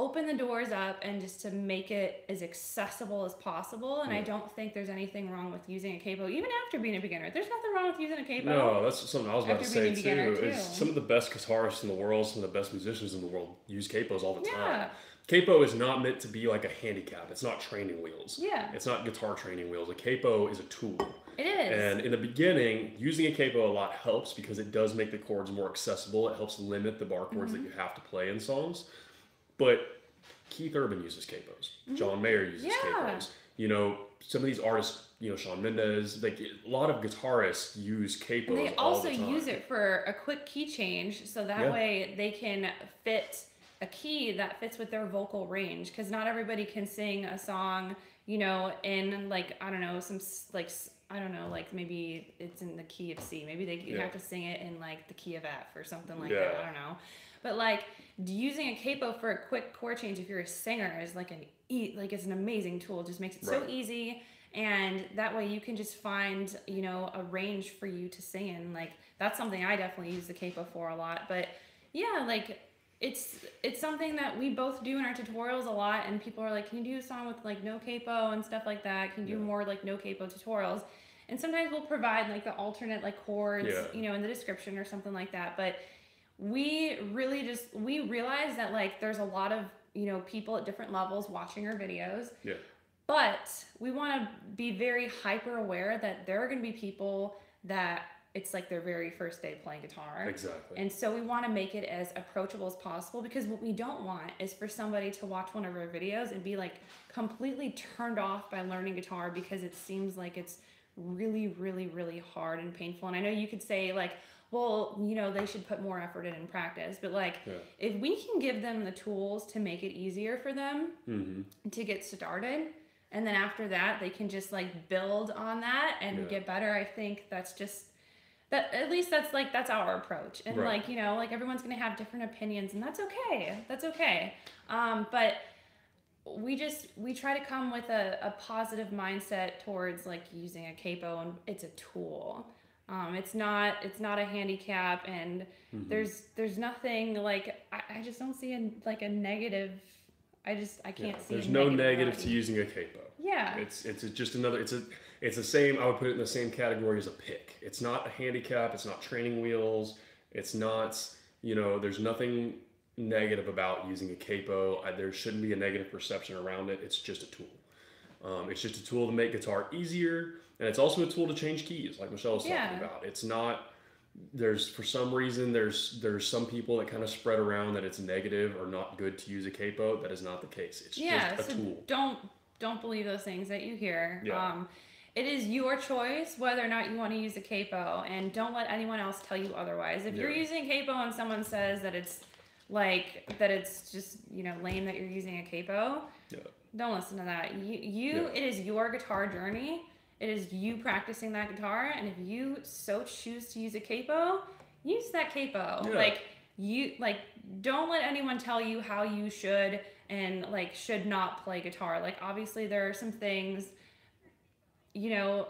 [SPEAKER 1] open the doors up and just to make it as accessible as possible. And I don't think there's anything wrong with using a capo, even after being a beginner. There's nothing wrong with using a capo.
[SPEAKER 2] No, that's something I was about to say
[SPEAKER 1] a
[SPEAKER 2] too. Is some of the best guitarists in the world, some of the best musicians in the world use capos all the
[SPEAKER 1] Yeah.
[SPEAKER 2] time. Capo is not meant to be like a handicap. It's not training wheels.
[SPEAKER 1] Yeah.
[SPEAKER 2] It's not guitar training wheels. A capo is a tool.
[SPEAKER 1] It is.
[SPEAKER 2] And in the beginning, using a capo a lot helps because it does make the chords more accessible. It helps limit the bar chords
[SPEAKER 1] Mm-hmm.
[SPEAKER 2] that you have to play in songs. But Keith Urban uses capos. John Mayer uses
[SPEAKER 1] Mm-hmm. Yeah.
[SPEAKER 2] capos. You know, some of these artists, you know, Shawn Mendes, like a lot of guitarists use capos.
[SPEAKER 1] And they
[SPEAKER 2] all
[SPEAKER 1] also
[SPEAKER 2] the time.
[SPEAKER 1] use it for a quick key change so that
[SPEAKER 2] Yeah.
[SPEAKER 1] way they can fit a key that fits with their vocal range because not everybody can sing a song you know in like i don't know some like I don't know like maybe it's in the key of c maybe they
[SPEAKER 2] Yeah.
[SPEAKER 1] have to sing it in like the key of f or something like
[SPEAKER 2] Yeah.
[SPEAKER 1] that i don't know but like using a capo for a quick chord change if you're a singer is like an e like it's an amazing tool. It just makes it so easy. And that way you can just find you know a range for you to sing in. Like that's something i definitely use the capo for a lot. But yeah like it's it's something that we both do in our tutorials a lot. And people are like can you do a song with like no capo and stuff like that? Can you do
[SPEAKER 2] Yeah.
[SPEAKER 1] more like no capo tutorials? And sometimes we'll provide like the alternate like chords
[SPEAKER 2] Yeah.
[SPEAKER 1] you know in the description or something like that. But we really just we realize that like there's a lot of you know people at different levels watching our videos
[SPEAKER 2] Yeah.
[SPEAKER 1] but we want to be very hyper aware that there are going to be people that it's like their very first day playing guitar
[SPEAKER 2] Exactly.
[SPEAKER 1] and so we want to make it as approachable as possible because what we don't want is for somebody to watch one of our videos and be like completely turned off by learning guitar because it seems like it's really, really, really hard and painful. And I know you could say, like, well, you know, they should put more effort in and practice, but like,
[SPEAKER 2] Yeah.
[SPEAKER 1] if we can give them the tools to make it easier for them
[SPEAKER 2] hmm
[SPEAKER 1] to get started, and then after that, they can just like build on that and
[SPEAKER 2] Yeah.
[SPEAKER 1] get better, I think that's just that at least that's like that's our approach and
[SPEAKER 2] Right.
[SPEAKER 1] like you know like everyone's gonna have different opinions and that's okay that's okay um, but we just we try to come with a, a positive mindset towards like using a capo and it's a tool Um, it's not it's not a handicap, and
[SPEAKER 2] Mhm.
[SPEAKER 1] there's there's nothing like I, I just don't see a like a negative. I just I can't see.
[SPEAKER 2] There's no
[SPEAKER 1] negative
[SPEAKER 2] negative to using a capo.
[SPEAKER 1] Yeah.
[SPEAKER 2] It's it's just another. It's a it's the same. I would put it in the same category as a pick. It's not a handicap. It's not training wheels. It's not you know. There's nothing negative about using a capo. I, there shouldn't be a negative perception around it. It's just a tool. Um, it's just a tool to make guitar easier, and it's also a tool to change keys, like Michelle was
[SPEAKER 1] Yeah.
[SPEAKER 2] talking about. It's not. There's for some reason there's there's some people that kind of spread around that it's negative or not good to use a capo. That is not the case. It's
[SPEAKER 1] yeah.
[SPEAKER 2] just a
[SPEAKER 1] So
[SPEAKER 2] tool.
[SPEAKER 1] don't don't believe those things that you hear.
[SPEAKER 2] Yeah.
[SPEAKER 1] Um, it is your choice whether or not you want to use a capo, and don't let anyone else tell you otherwise. If you're
[SPEAKER 2] Yeah.
[SPEAKER 1] using capo and someone says that it's like that it's just you know lame that you're using a capo,
[SPEAKER 2] Yeah.
[SPEAKER 1] don't listen to that. You you
[SPEAKER 2] Yeah.
[SPEAKER 1] it is your guitar journey. It is you practicing that guitar, and if you so choose to use a capo, use that capo.
[SPEAKER 2] Yeah.
[SPEAKER 1] Like you like don't let anyone tell you how you should and like should not play guitar. Like obviously there are some things you know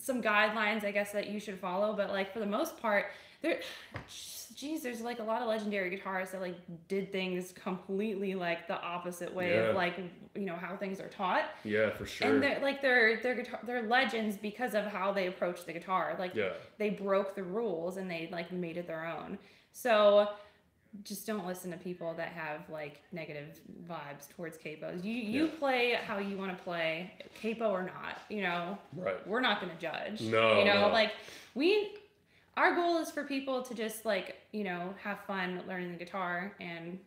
[SPEAKER 1] some guidelines I guess that you should follow, but like for the most part there geez there's like a lot of legendary guitarists that like did things completely like the opposite way
[SPEAKER 2] Yeah.
[SPEAKER 1] of like you know how things are taught.
[SPEAKER 2] Yeah, for sure.
[SPEAKER 1] And they're like they're they're guitar they're legends because of how they approach the guitar. Like
[SPEAKER 2] yeah.
[SPEAKER 1] they broke the rules and they like made it their own. So just don't listen to people that have like negative vibes towards capos. You you
[SPEAKER 2] Yeah.
[SPEAKER 1] play how you want to play, capo or not. You know,
[SPEAKER 2] Right.
[SPEAKER 1] we're not gonna judge.
[SPEAKER 2] No,
[SPEAKER 1] you know,
[SPEAKER 2] no.
[SPEAKER 1] like we. Our goal is for people to just like you know have fun learning the guitar, and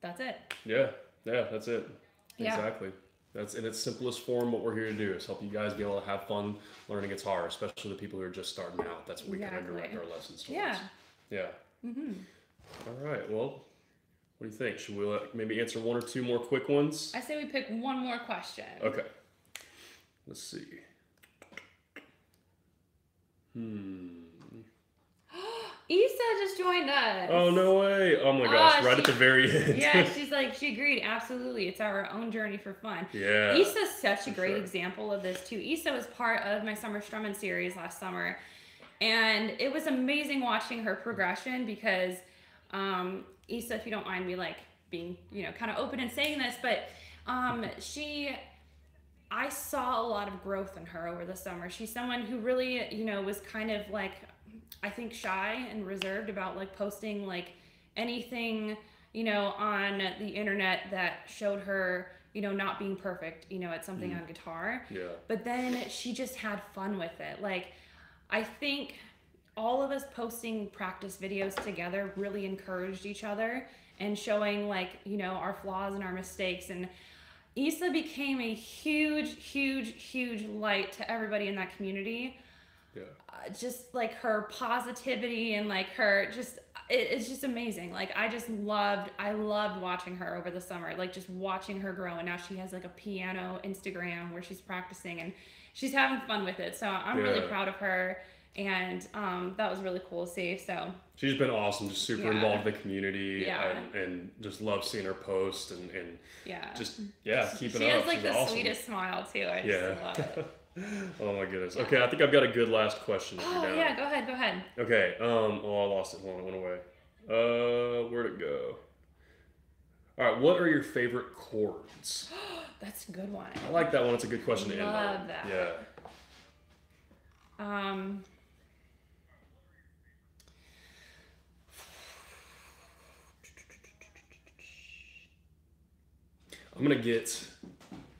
[SPEAKER 1] that's it.
[SPEAKER 2] Yeah. Yeah, that's it.
[SPEAKER 1] Yeah.
[SPEAKER 2] Exactly. That's in its simplest form what we're here to do is help you guys be able to have fun learning guitar, especially the people who are just starting out. That's what we kind of direct our lessons towards.
[SPEAKER 1] Yeah.
[SPEAKER 2] Yeah.
[SPEAKER 1] hmm
[SPEAKER 2] All right. Well, what do you think? Should we maybe answer one or two more quick ones?
[SPEAKER 1] I say we pick one more question.
[SPEAKER 2] Okay. Let's see. Hmm.
[SPEAKER 1] Issa just joined us.
[SPEAKER 2] Oh no way! Oh my gosh!
[SPEAKER 1] Ah,
[SPEAKER 2] right at the very end.
[SPEAKER 1] yeah, she's like, she agreed. Absolutely. It's our own journey for fun.
[SPEAKER 2] yeah.
[SPEAKER 1] Issa's such a great
[SPEAKER 2] sure.
[SPEAKER 1] example of this too. Issa was part of my summer strumming series last summer, and it was amazing watching her progression because, um, Issa, if you don't mind me like being, you know, kind of open and saying this, but um, she, I saw a lot of growth in her over the summer. She's someone who really, you know, was kind of like, I think shy and reserved about like posting like anything, you know, on the internet that showed her, you know, not being perfect, you know, at something
[SPEAKER 2] Mm.
[SPEAKER 1] on guitar.
[SPEAKER 2] Yeah.
[SPEAKER 1] But then she just had fun with it. Like, I think all of us posting practice videos together really encouraged each other and showing, like, you know, our flaws and our mistakes. And Issa became a huge, huge, huge light to everybody in that community.
[SPEAKER 2] Yeah.
[SPEAKER 1] Uh, just like her positivity and like her just it, it's just amazing like i just loved i loved watching her over the summer like just watching her grow and now she has like a piano instagram where she's practicing and she's having fun with it so i'm really proud of her and um, that was really cool to see so
[SPEAKER 2] She's been awesome, just super
[SPEAKER 1] Yeah.
[SPEAKER 2] involved in the community,
[SPEAKER 1] Yeah.
[SPEAKER 2] and, and just love seeing her post and, and
[SPEAKER 1] yeah
[SPEAKER 2] just yeah, keeping
[SPEAKER 1] she
[SPEAKER 2] up.
[SPEAKER 1] She has like
[SPEAKER 2] She's
[SPEAKER 1] the
[SPEAKER 2] awesome.
[SPEAKER 1] sweetest smile too i just
[SPEAKER 2] Yeah.
[SPEAKER 1] love
[SPEAKER 2] oh my goodness. Okay, I think I've got a good last question.
[SPEAKER 1] oh yeah go ahead go ahead
[SPEAKER 2] Okay. Um. Oh, I lost it. Hold on, it went away. Uh, where'd it go? All right. What are your favorite chords?
[SPEAKER 1] that's a good one
[SPEAKER 2] I like that one. It's a good question to end on.
[SPEAKER 1] Love that.
[SPEAKER 2] Yeah.
[SPEAKER 1] um
[SPEAKER 2] I'm gonna get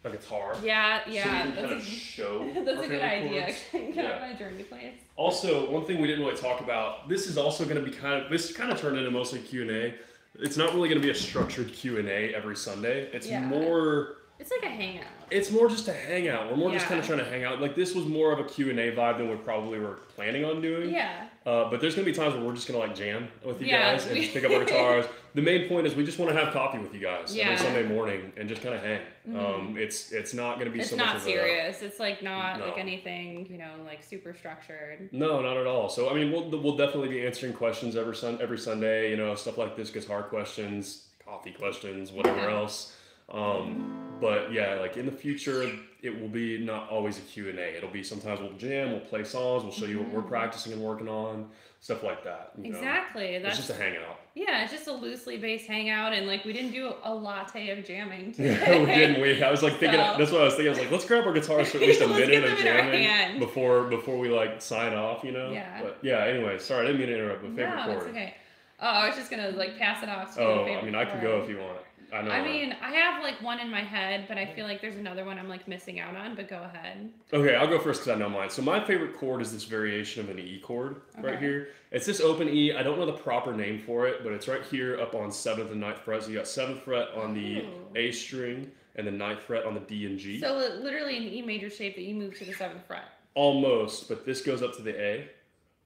[SPEAKER 2] a guitar.
[SPEAKER 1] yeah
[SPEAKER 2] So
[SPEAKER 1] yeah
[SPEAKER 2] kind
[SPEAKER 1] that's
[SPEAKER 2] of
[SPEAKER 1] a-
[SPEAKER 2] show.
[SPEAKER 1] That's a good idea. Get
[SPEAKER 2] Yeah.
[SPEAKER 1] my journey place.
[SPEAKER 2] Also, one thing we didn't really talk about. This is also going to be kind of this kind of turned into mostly Q and A. It's not really going to be a structured Q and A every Sunday. It's
[SPEAKER 1] Yeah.
[SPEAKER 2] more.
[SPEAKER 1] It's like a hangout.
[SPEAKER 2] It's more just a hangout. We're more just kind of trying to hang out. Like this was more of a Q and A vibe than we probably were planning on doing.
[SPEAKER 1] Yeah.
[SPEAKER 2] Uh, but there's gonna be times where we're just gonna like jam with you
[SPEAKER 1] Yeah,
[SPEAKER 2] guys and just pick up our guitars. the main point is we just want to have coffee with you guys
[SPEAKER 1] Yeah.
[SPEAKER 2] every Sunday morning and just kind of hang.
[SPEAKER 1] Mhm.
[SPEAKER 2] Um, it's it's not gonna be
[SPEAKER 1] It's
[SPEAKER 2] so
[SPEAKER 1] not
[SPEAKER 2] much of a
[SPEAKER 1] serious. It's like not
[SPEAKER 2] No.
[SPEAKER 1] like anything, you know, like super structured.
[SPEAKER 2] no, not at all. So I mean, we'll we'll definitely be answering questions every sun every Sunday. You know, stuff like this, guitar questions, coffee questions, whatever
[SPEAKER 1] Yeah.
[SPEAKER 2] else. Um, but yeah, like in the future, it will be not always a Q&A. It'll be sometimes we'll jam, we'll play songs, we'll show you what we're
[SPEAKER 1] Mhm.
[SPEAKER 2] practicing and working on, stuff like that. you know.
[SPEAKER 1] Exactly.
[SPEAKER 2] It's
[SPEAKER 1] That's
[SPEAKER 2] just a hangout.
[SPEAKER 1] yeah, it's just a loosely based hangout, and like we didn't do a latte of jamming.
[SPEAKER 2] Yeah,
[SPEAKER 1] Today.
[SPEAKER 2] we didn't. We, I was like thinking.
[SPEAKER 1] So-
[SPEAKER 2] that's what I was thinking. I was like, let's grab our guitars for at least a minute of
[SPEAKER 1] them in our
[SPEAKER 2] jamming before before we like sign off. You know.
[SPEAKER 1] Yeah.
[SPEAKER 2] But yeah. Anyway, sorry, I didn't mean to interrupt. But favorite
[SPEAKER 1] no,
[SPEAKER 2] chord.
[SPEAKER 1] okay. Oh, I was just gonna like pass it off to you.
[SPEAKER 2] Oh, I mean, I can go if you want. I know.
[SPEAKER 1] I mean, I have like one in my head, but I feel like there's another one I'm like missing out on. But go ahead.
[SPEAKER 2] Okay, I'll go first because I know mine. So my favorite chord is this variation of an E chord right here. It's this open E. I don't know the proper name for it, but it's right here up on seventh and ninth fret. So you got seventh fret on the
[SPEAKER 1] Ooh.
[SPEAKER 2] A string and the ninth fret on the D and G.
[SPEAKER 1] So uh, literally an E major shape that you move to the seventh fret.
[SPEAKER 2] Almost, but this goes up to the A.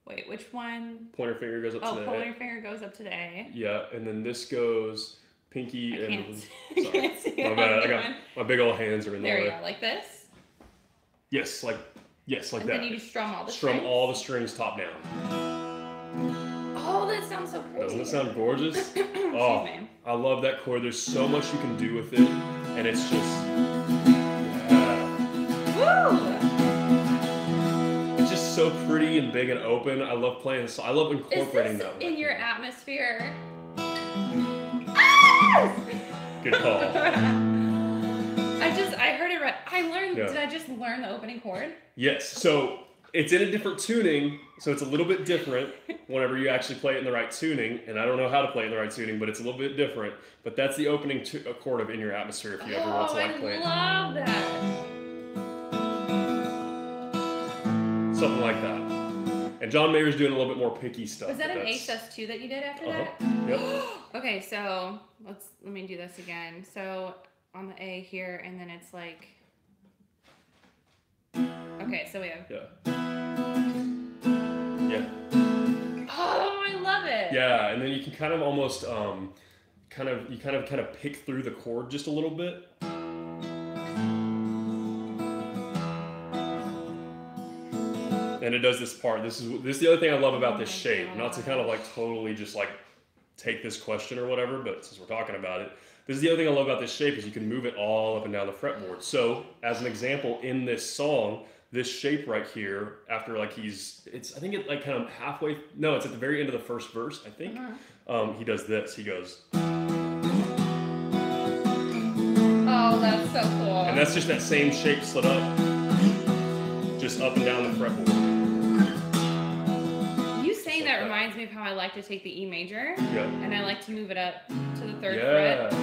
[SPEAKER 1] Wait, which one?
[SPEAKER 2] Pointer finger goes up
[SPEAKER 1] Oh,
[SPEAKER 2] to the
[SPEAKER 1] pointer
[SPEAKER 2] A.
[SPEAKER 1] finger goes up to the A.
[SPEAKER 2] Yeah, and then this goes pinky
[SPEAKER 1] I
[SPEAKER 2] and
[SPEAKER 1] can't,
[SPEAKER 2] sorry.
[SPEAKER 1] Can't see
[SPEAKER 2] My bad.
[SPEAKER 1] I'm
[SPEAKER 2] got my big old hands are in the
[SPEAKER 1] There you go, like this.
[SPEAKER 2] Yes, like yes, like
[SPEAKER 1] and
[SPEAKER 2] that.
[SPEAKER 1] then you strum all the
[SPEAKER 2] Strum
[SPEAKER 1] strings.
[SPEAKER 2] all the strings top down.
[SPEAKER 1] Oh, that sounds so pretty.
[SPEAKER 2] Doesn't it sound gorgeous? Oh.
[SPEAKER 1] me.
[SPEAKER 2] I love that chord. There's so much you can do with it, and it's just yeah.
[SPEAKER 1] Woo!
[SPEAKER 2] it's just so pretty and big and open. I love playing. So I love incorporating that.
[SPEAKER 1] in your atmosphere?
[SPEAKER 2] Good call.
[SPEAKER 1] I just I heard it right. I learned.
[SPEAKER 2] Yeah.
[SPEAKER 1] Did I just learn the opening chord?
[SPEAKER 2] Yes. So it's in a different tuning, so it's a little bit different whenever you actually play it in the right tuning. And I don't know how to play it in the right tuning, but it's a little bit different. But that's the opening tu- uh, chord of "In Your Atmosphere" if you ever want
[SPEAKER 1] oh,
[SPEAKER 2] to
[SPEAKER 1] I
[SPEAKER 2] like play it.
[SPEAKER 1] love that.
[SPEAKER 2] something like that. And John Mayer's doing a little bit more picky stuff.
[SPEAKER 1] Was that an
[SPEAKER 2] that's-
[SPEAKER 1] A sus two that you did after
[SPEAKER 2] Uh-huh.
[SPEAKER 1] that?
[SPEAKER 2] Yep.
[SPEAKER 1] okay, so let's let me do this again. So on the A here, and then it's like. Okay, so we have.
[SPEAKER 2] Yeah. Yeah.
[SPEAKER 1] Oh, I love it.
[SPEAKER 2] Yeah, and then you can kind of almost um, kind of you kind of kind of pick through the chord just a little bit. And it does this part. This is this is the other thing I love about this
[SPEAKER 1] Oh my
[SPEAKER 2] shape. Not to kind of like totally just like take this question or whatever, but since we're talking about it, this is the other thing I love about this shape is you can move it all up and down the fretboard. So as an example, in this song, this shape right here, after like he's it's I think it like kind of halfway no, it's at the very end of the first verse, I think.
[SPEAKER 1] Uh-huh.
[SPEAKER 2] Um, he does this. He goes,
[SPEAKER 1] Oh, that's so cool.
[SPEAKER 2] and that's just that same shape slid up, just up and down the fretboard.
[SPEAKER 1] Me of how I like to take the E major,
[SPEAKER 2] Yeah.
[SPEAKER 1] and I like to move it up to the third
[SPEAKER 2] Yeah.
[SPEAKER 1] fret.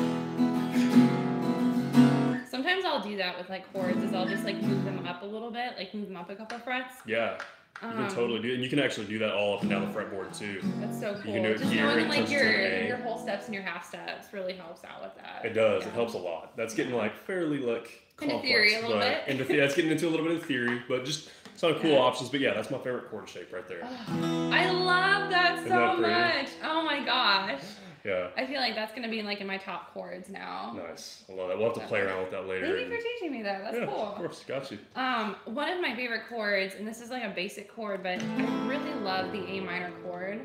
[SPEAKER 1] Sometimes I'll do that with like chords, is I'll just like move them up a little bit, like move them up a couple frets.
[SPEAKER 2] Yeah. You can
[SPEAKER 1] Um,
[SPEAKER 2] totally do it, and you can actually do that all up and down the fretboard too.
[SPEAKER 1] That's so cool.
[SPEAKER 2] You can do it
[SPEAKER 1] Just
[SPEAKER 2] here,
[SPEAKER 1] knowing like your
[SPEAKER 2] to an A.
[SPEAKER 1] your whole steps and your half steps really helps out with that.
[SPEAKER 2] It does.
[SPEAKER 1] Yeah.
[SPEAKER 2] It helps a lot. That's getting like fairly like
[SPEAKER 1] Into theory a little bit.
[SPEAKER 2] Into the, that's getting into a little bit of theory, but just some cool
[SPEAKER 1] Yeah.
[SPEAKER 2] options. But yeah, that's my favorite chord shape right there.
[SPEAKER 1] I love that
[SPEAKER 2] Isn't
[SPEAKER 1] so
[SPEAKER 2] that
[SPEAKER 1] much. Oh my gosh.
[SPEAKER 2] Yeah.
[SPEAKER 1] I feel like that's gonna be like in my top chords now.
[SPEAKER 2] Nice. I love that. We'll have to play around with that later.
[SPEAKER 1] Thank you for teaching me that. That's
[SPEAKER 2] yeah,
[SPEAKER 1] cool.
[SPEAKER 2] of course. Got you.
[SPEAKER 1] Um, one of my favorite chords, and this is like a basic chord, but I really love the A minor chord.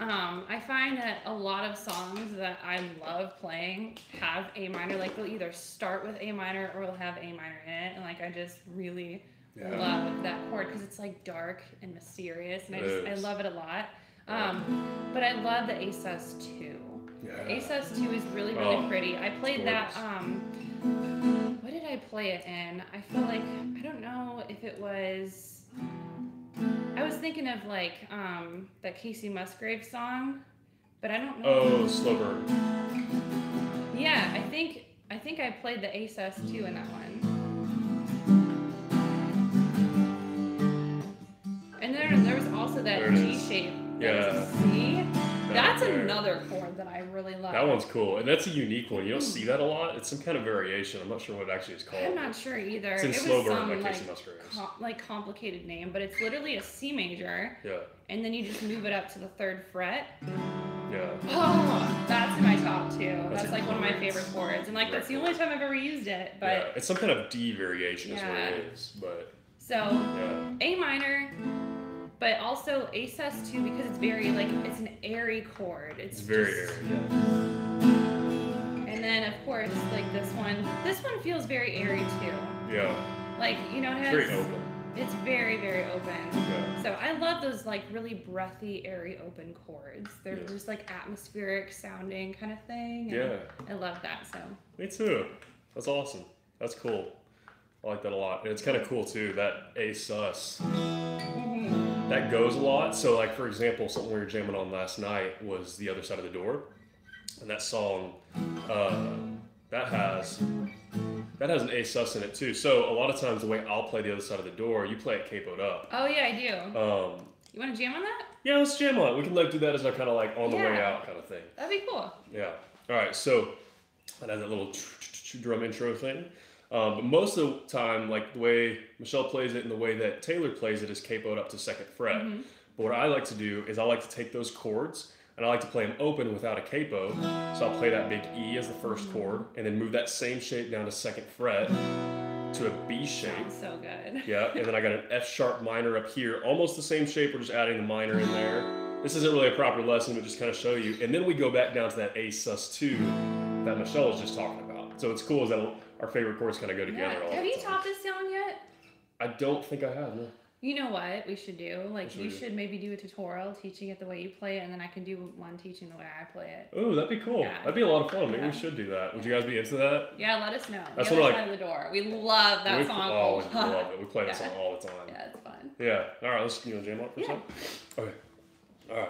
[SPEAKER 1] Um, I find that a lot of songs that I love playing have A minor. Like they'll either start with A minor or they'll have A minor in it, and like I just really
[SPEAKER 2] Yeah.
[SPEAKER 1] love that chord because it's like dark and mysterious, and I just I love it a lot. Um, but I love the A sus two.
[SPEAKER 2] Yeah.
[SPEAKER 1] A sus 2 is really, really
[SPEAKER 2] Oh,
[SPEAKER 1] pretty. I played that, um, what did I play it in? I feel like, I don't know if it was, I was thinking of like, um, that Kacey Musgrave song, but I don't know.
[SPEAKER 2] Oh, slow burn.
[SPEAKER 1] Yeah, I think, I think I played the A sus 2 in that one. And then there was also that G shape. That was a
[SPEAKER 2] Yeah. That
[SPEAKER 1] That's
[SPEAKER 2] there.
[SPEAKER 1] another chord that I really love.
[SPEAKER 2] That one's cool, and that's a unique one. You don't hmm. see that a lot. It's some kind of variation. I'm not sure what it actually is called.
[SPEAKER 1] I'm not sure either.
[SPEAKER 2] It's in
[SPEAKER 1] it was
[SPEAKER 2] slow burn
[SPEAKER 1] some
[SPEAKER 2] by Kacey
[SPEAKER 1] like,
[SPEAKER 2] Musgraves.
[SPEAKER 1] com- like complicated name, but it's literally a C major,
[SPEAKER 2] Yeah.
[SPEAKER 1] and then you just move it up to the third fret.
[SPEAKER 2] Yeah.
[SPEAKER 1] Oh, that's in my top two.
[SPEAKER 2] That's
[SPEAKER 1] That's, like one of my favorite chords, and like that's the only time I've ever used it. But
[SPEAKER 2] yeah. It's some kind of D variation is what
[SPEAKER 1] Yeah.
[SPEAKER 2] it is. But
[SPEAKER 1] so
[SPEAKER 2] yeah.
[SPEAKER 1] A minor, but also A sus too because it's very like it's an airy chord. It's,
[SPEAKER 2] It's very
[SPEAKER 1] just-
[SPEAKER 2] airy. Yeah.
[SPEAKER 1] And then of course, like this one, this one feels very airy too.
[SPEAKER 2] Yeah.
[SPEAKER 1] Like you know, it has,
[SPEAKER 2] Very open.
[SPEAKER 1] It's very very open.
[SPEAKER 2] Yeah.
[SPEAKER 1] So I love those like really breathy, airy, open chords. They're
[SPEAKER 2] Yeah.
[SPEAKER 1] just like atmospheric sounding kind of thing.
[SPEAKER 2] Yeah.
[SPEAKER 1] I love that. So
[SPEAKER 2] Me too. That's awesome. That's cool. I like that a lot. And it's kind of cool too, that A sus. That goes a lot. So, like, for example, something we were jamming on last night was The Other Side of the Door. And that song, uh, that has. That has an A sus in it too. So a lot of times the way I'll play the other side of the door, you play it capoed up.
[SPEAKER 1] Oh yeah, I do.
[SPEAKER 2] Um,
[SPEAKER 1] You want to jam on that?
[SPEAKER 2] yeah, let's jam on it. We can like do that as our kind of like on the way out kind of thing.
[SPEAKER 1] That'd be cool.
[SPEAKER 2] Yeah. All right. So that has that little drum intro thing. Um, but most of the time, like the way Michelle plays it and the way that Taylor plays it is capoed up to second fret.
[SPEAKER 1] Mhm.
[SPEAKER 2] But what I like to do is I like to take those chords and I like to play them open without a capo. So I'll play that big E as the first chord and then move that same shape down to second fret to a B shape.
[SPEAKER 1] Sounds so good.
[SPEAKER 2] Yeah, and then I got an F sharp minor up here, almost the same shape. We're just adding the minor in there. This isn't really a proper lesson, but just kind of show you. And then we go back down to that A sus two that Michelle was just talking about. So it's cool is that our favorite chords kind of go together.
[SPEAKER 1] Yeah.
[SPEAKER 2] All
[SPEAKER 1] Have you
[SPEAKER 2] time.
[SPEAKER 1] taught this song yet?
[SPEAKER 2] I don't think I have. No.
[SPEAKER 1] You know what we should do? Like
[SPEAKER 2] should we do?
[SPEAKER 1] should maybe do a tutorial teaching it the way you play it, and then I can do one teaching the way I play it.
[SPEAKER 2] Oh, that'd be cool.
[SPEAKER 1] Yeah.
[SPEAKER 2] That'd be a lot of fun. Maybe
[SPEAKER 1] Yeah.
[SPEAKER 2] we should do that. Would you guys be into that?
[SPEAKER 1] Yeah, let us know.
[SPEAKER 2] That's
[SPEAKER 1] the
[SPEAKER 2] what
[SPEAKER 1] other
[SPEAKER 2] I-
[SPEAKER 1] side of the door. We love that
[SPEAKER 2] we,
[SPEAKER 1] song.
[SPEAKER 2] Oh, we love it. We play that
[SPEAKER 1] Yeah.
[SPEAKER 2] song all the time.
[SPEAKER 1] Yeah, it's fun.
[SPEAKER 2] Yeah. All right. Let's you know jam up for a
[SPEAKER 1] Yeah.
[SPEAKER 2] second. Okay. All right.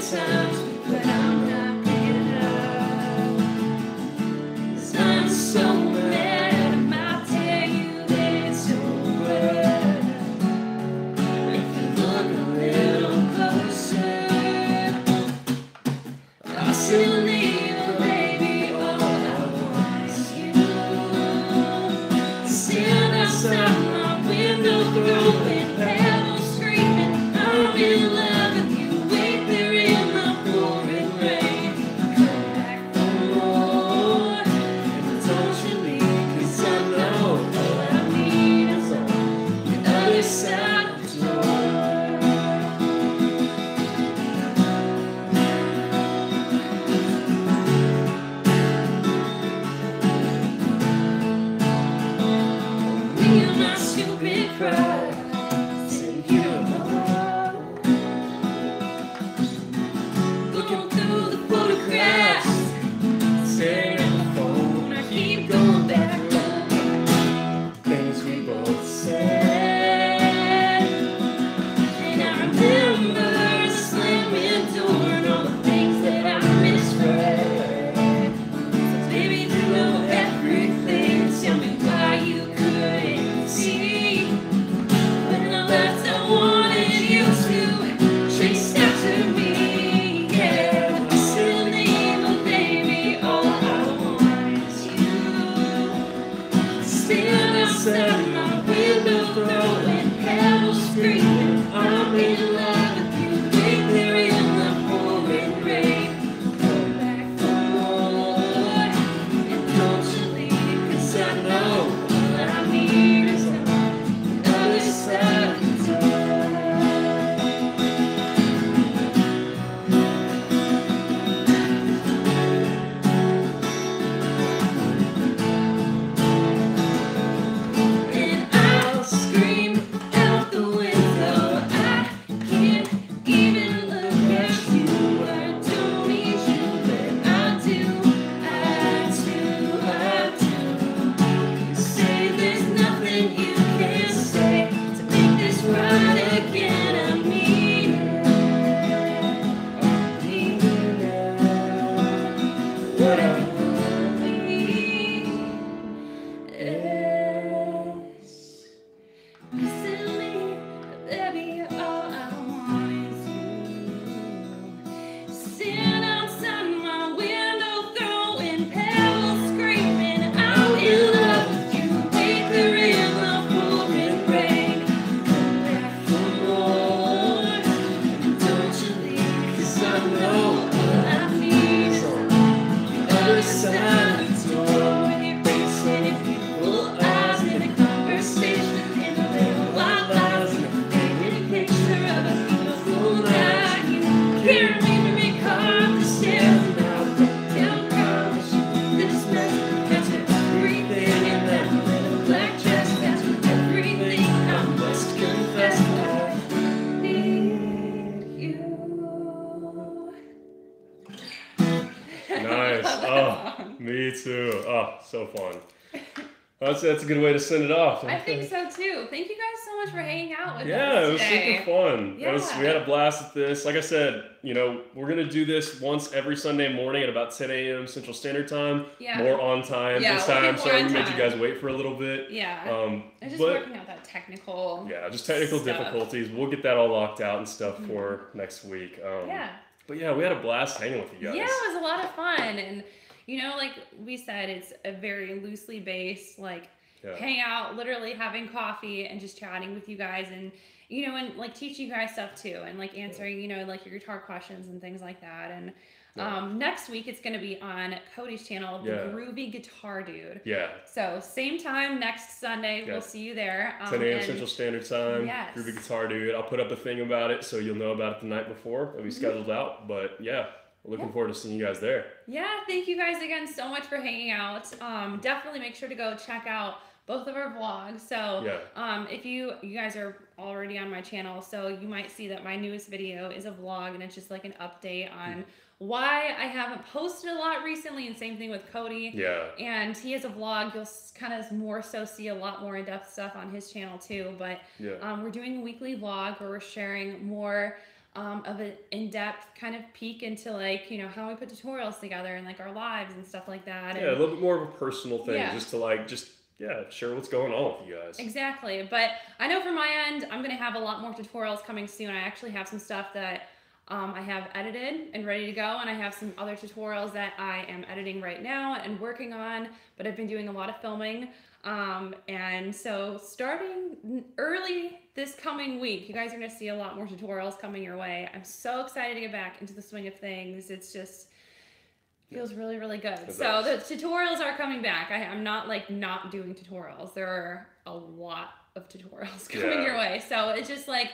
[SPEAKER 1] Hundred
[SPEAKER 2] That's, that's a good way to send it off.
[SPEAKER 1] I think so too. Thank you guys so much for hanging out with
[SPEAKER 2] Yeah,
[SPEAKER 1] us Yeah,
[SPEAKER 2] it was
[SPEAKER 1] today.
[SPEAKER 2] super fun. It was, we had a blast at this. Like I said, you know, we're gonna do this once every Sunday morning at about 10 a.m. Central Standard Time.
[SPEAKER 1] Yeah.
[SPEAKER 2] More on time
[SPEAKER 1] Yeah,
[SPEAKER 2] this
[SPEAKER 1] we'll
[SPEAKER 2] time. Sorry we made you guys wait for a little bit.
[SPEAKER 1] Yeah.
[SPEAKER 2] Um,
[SPEAKER 1] I'm just
[SPEAKER 2] but
[SPEAKER 1] working out that technical.
[SPEAKER 2] yeah, just technical
[SPEAKER 1] stuff.
[SPEAKER 2] difficulties. We'll get that all locked out and stuff for next week. Um,
[SPEAKER 1] Yeah.
[SPEAKER 2] But yeah, we had a blast hanging with you guys.
[SPEAKER 1] Yeah, it was a lot of fun. And, you know, like we said, it's a very loosely based, like,
[SPEAKER 2] Yeah.
[SPEAKER 1] hang out, literally having coffee and just chatting with you guys and, you know, and like teaching you guys stuff too and like answering, you know, like your guitar questions and things like that. And,
[SPEAKER 2] Yeah.
[SPEAKER 1] um, next week it's going to be on Cody's channel, The
[SPEAKER 2] Yeah.
[SPEAKER 1] Groovy Guitar Dude.
[SPEAKER 2] Yeah.
[SPEAKER 1] So, same time next Sunday. We'll see you there. Um,
[SPEAKER 2] 10 a.m. Central Standard Time.
[SPEAKER 1] Yes.
[SPEAKER 2] Groovy Guitar Dude. I'll put up a thing about it so you'll know about it the night before. It'll be scheduled out. But yeah, looking
[SPEAKER 1] Yeah.
[SPEAKER 2] forward to seeing you guys there.
[SPEAKER 1] Yeah, thank you guys again so much for hanging out. Um, definitely make sure to go check out both of our vlogs. So,
[SPEAKER 2] Yeah.
[SPEAKER 1] um, if you you guys are already on my channel, so you might see that my newest video is a vlog, and it's just like an update on why I haven't posted a lot recently, and same thing with Cody.
[SPEAKER 2] Yeah.
[SPEAKER 1] And he has a vlog. You'll kind of more so see a lot more in depth stuff on his channel too. But
[SPEAKER 2] Yeah.
[SPEAKER 1] um, we're doing a weekly vlog where we're sharing more um, of an in-depth kind of peek into like you know how we put tutorials together and like our lives and stuff like that.
[SPEAKER 2] Yeah, a little bit more of a personal thing,
[SPEAKER 1] Yeah.
[SPEAKER 2] just to like, just yeah, share what's going on with you guys.
[SPEAKER 1] exactly. But I know from my end, I'm gonna have a lot more tutorials coming soon. I actually have some stuff that. Um, I have edited and ready to go, and I have some other tutorials that I am editing right now and working on. But I've been doing a lot of filming, um, and so starting early this coming week, you guys are gonna see a lot more tutorials coming your way. I'm so excited to get back into the swing of things. It's just feels really, really good. So the tutorials are coming back. I, I'm not like not doing tutorials. There are a lot of tutorials coming
[SPEAKER 2] Yeah.
[SPEAKER 1] your way. So it's just like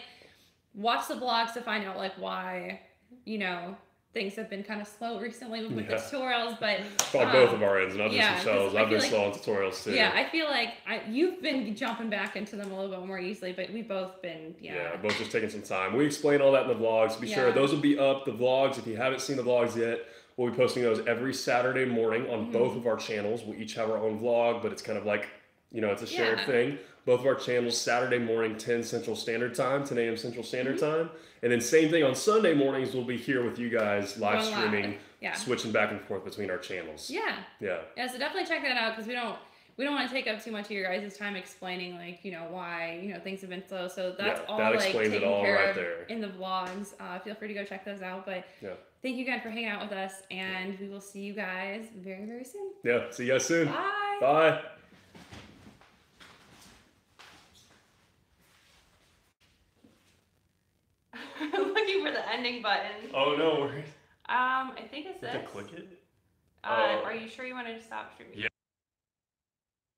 [SPEAKER 1] watch the vlogs to find out like why you know things have been kind of slow recently with
[SPEAKER 2] Yeah.
[SPEAKER 1] the tutorials, but
[SPEAKER 2] on
[SPEAKER 1] um,
[SPEAKER 2] both of our ends, not just
[SPEAKER 1] yeah, 'cause
[SPEAKER 2] Michelle's.
[SPEAKER 1] I
[SPEAKER 2] I've been
[SPEAKER 1] feel
[SPEAKER 2] slow on tutorials too.
[SPEAKER 1] yeah, I feel like I, you've been jumping back into them a little bit more easily, but we've both been yeah.
[SPEAKER 2] Yeah, both just taking some time. We explain all that in the vlogs. Be sure those will be up. The vlogs, if you haven't seen the vlogs yet, we'll be posting those every Saturday morning on
[SPEAKER 1] Mhm.
[SPEAKER 2] both of our channels. We each have our own vlog, but it's kind of like, you know, it's a shared
[SPEAKER 1] Yeah.
[SPEAKER 2] thing. Both of our channels, Saturday morning, 10 Central Standard Time, 10 a.m. Central Standard
[SPEAKER 1] Mm-hmm.
[SPEAKER 2] Time. And then same thing on Sunday mornings, we'll be here with you guys live
[SPEAKER 1] Going live.
[SPEAKER 2] streaming,
[SPEAKER 1] Yeah.
[SPEAKER 2] switching back and forth between our channels.
[SPEAKER 1] Yeah.
[SPEAKER 2] Yeah.
[SPEAKER 1] Yeah, so definitely check that out because we don't we don't want to take up too much of your guys' time explaining like you know why you know things have been slow. So that's
[SPEAKER 2] Yeah,
[SPEAKER 1] all
[SPEAKER 2] that
[SPEAKER 1] like
[SPEAKER 2] it
[SPEAKER 1] taken
[SPEAKER 2] all
[SPEAKER 1] care
[SPEAKER 2] right
[SPEAKER 1] of
[SPEAKER 2] there.
[SPEAKER 1] in the vlogs. Uh, feel free to go check those out. But
[SPEAKER 2] Yeah.
[SPEAKER 1] thank you again for hanging out with us, and we will see you guys very very soon.
[SPEAKER 2] Yeah. See you guys soon.
[SPEAKER 1] Bye.
[SPEAKER 2] Bye.
[SPEAKER 1] looking for the ending button.
[SPEAKER 2] Oh, no. We're
[SPEAKER 1] Um, I think it's
[SPEAKER 2] to click it.
[SPEAKER 1] Uh,
[SPEAKER 2] Oh.
[SPEAKER 1] Are you sure you want to stop streaming?
[SPEAKER 2] Yeah.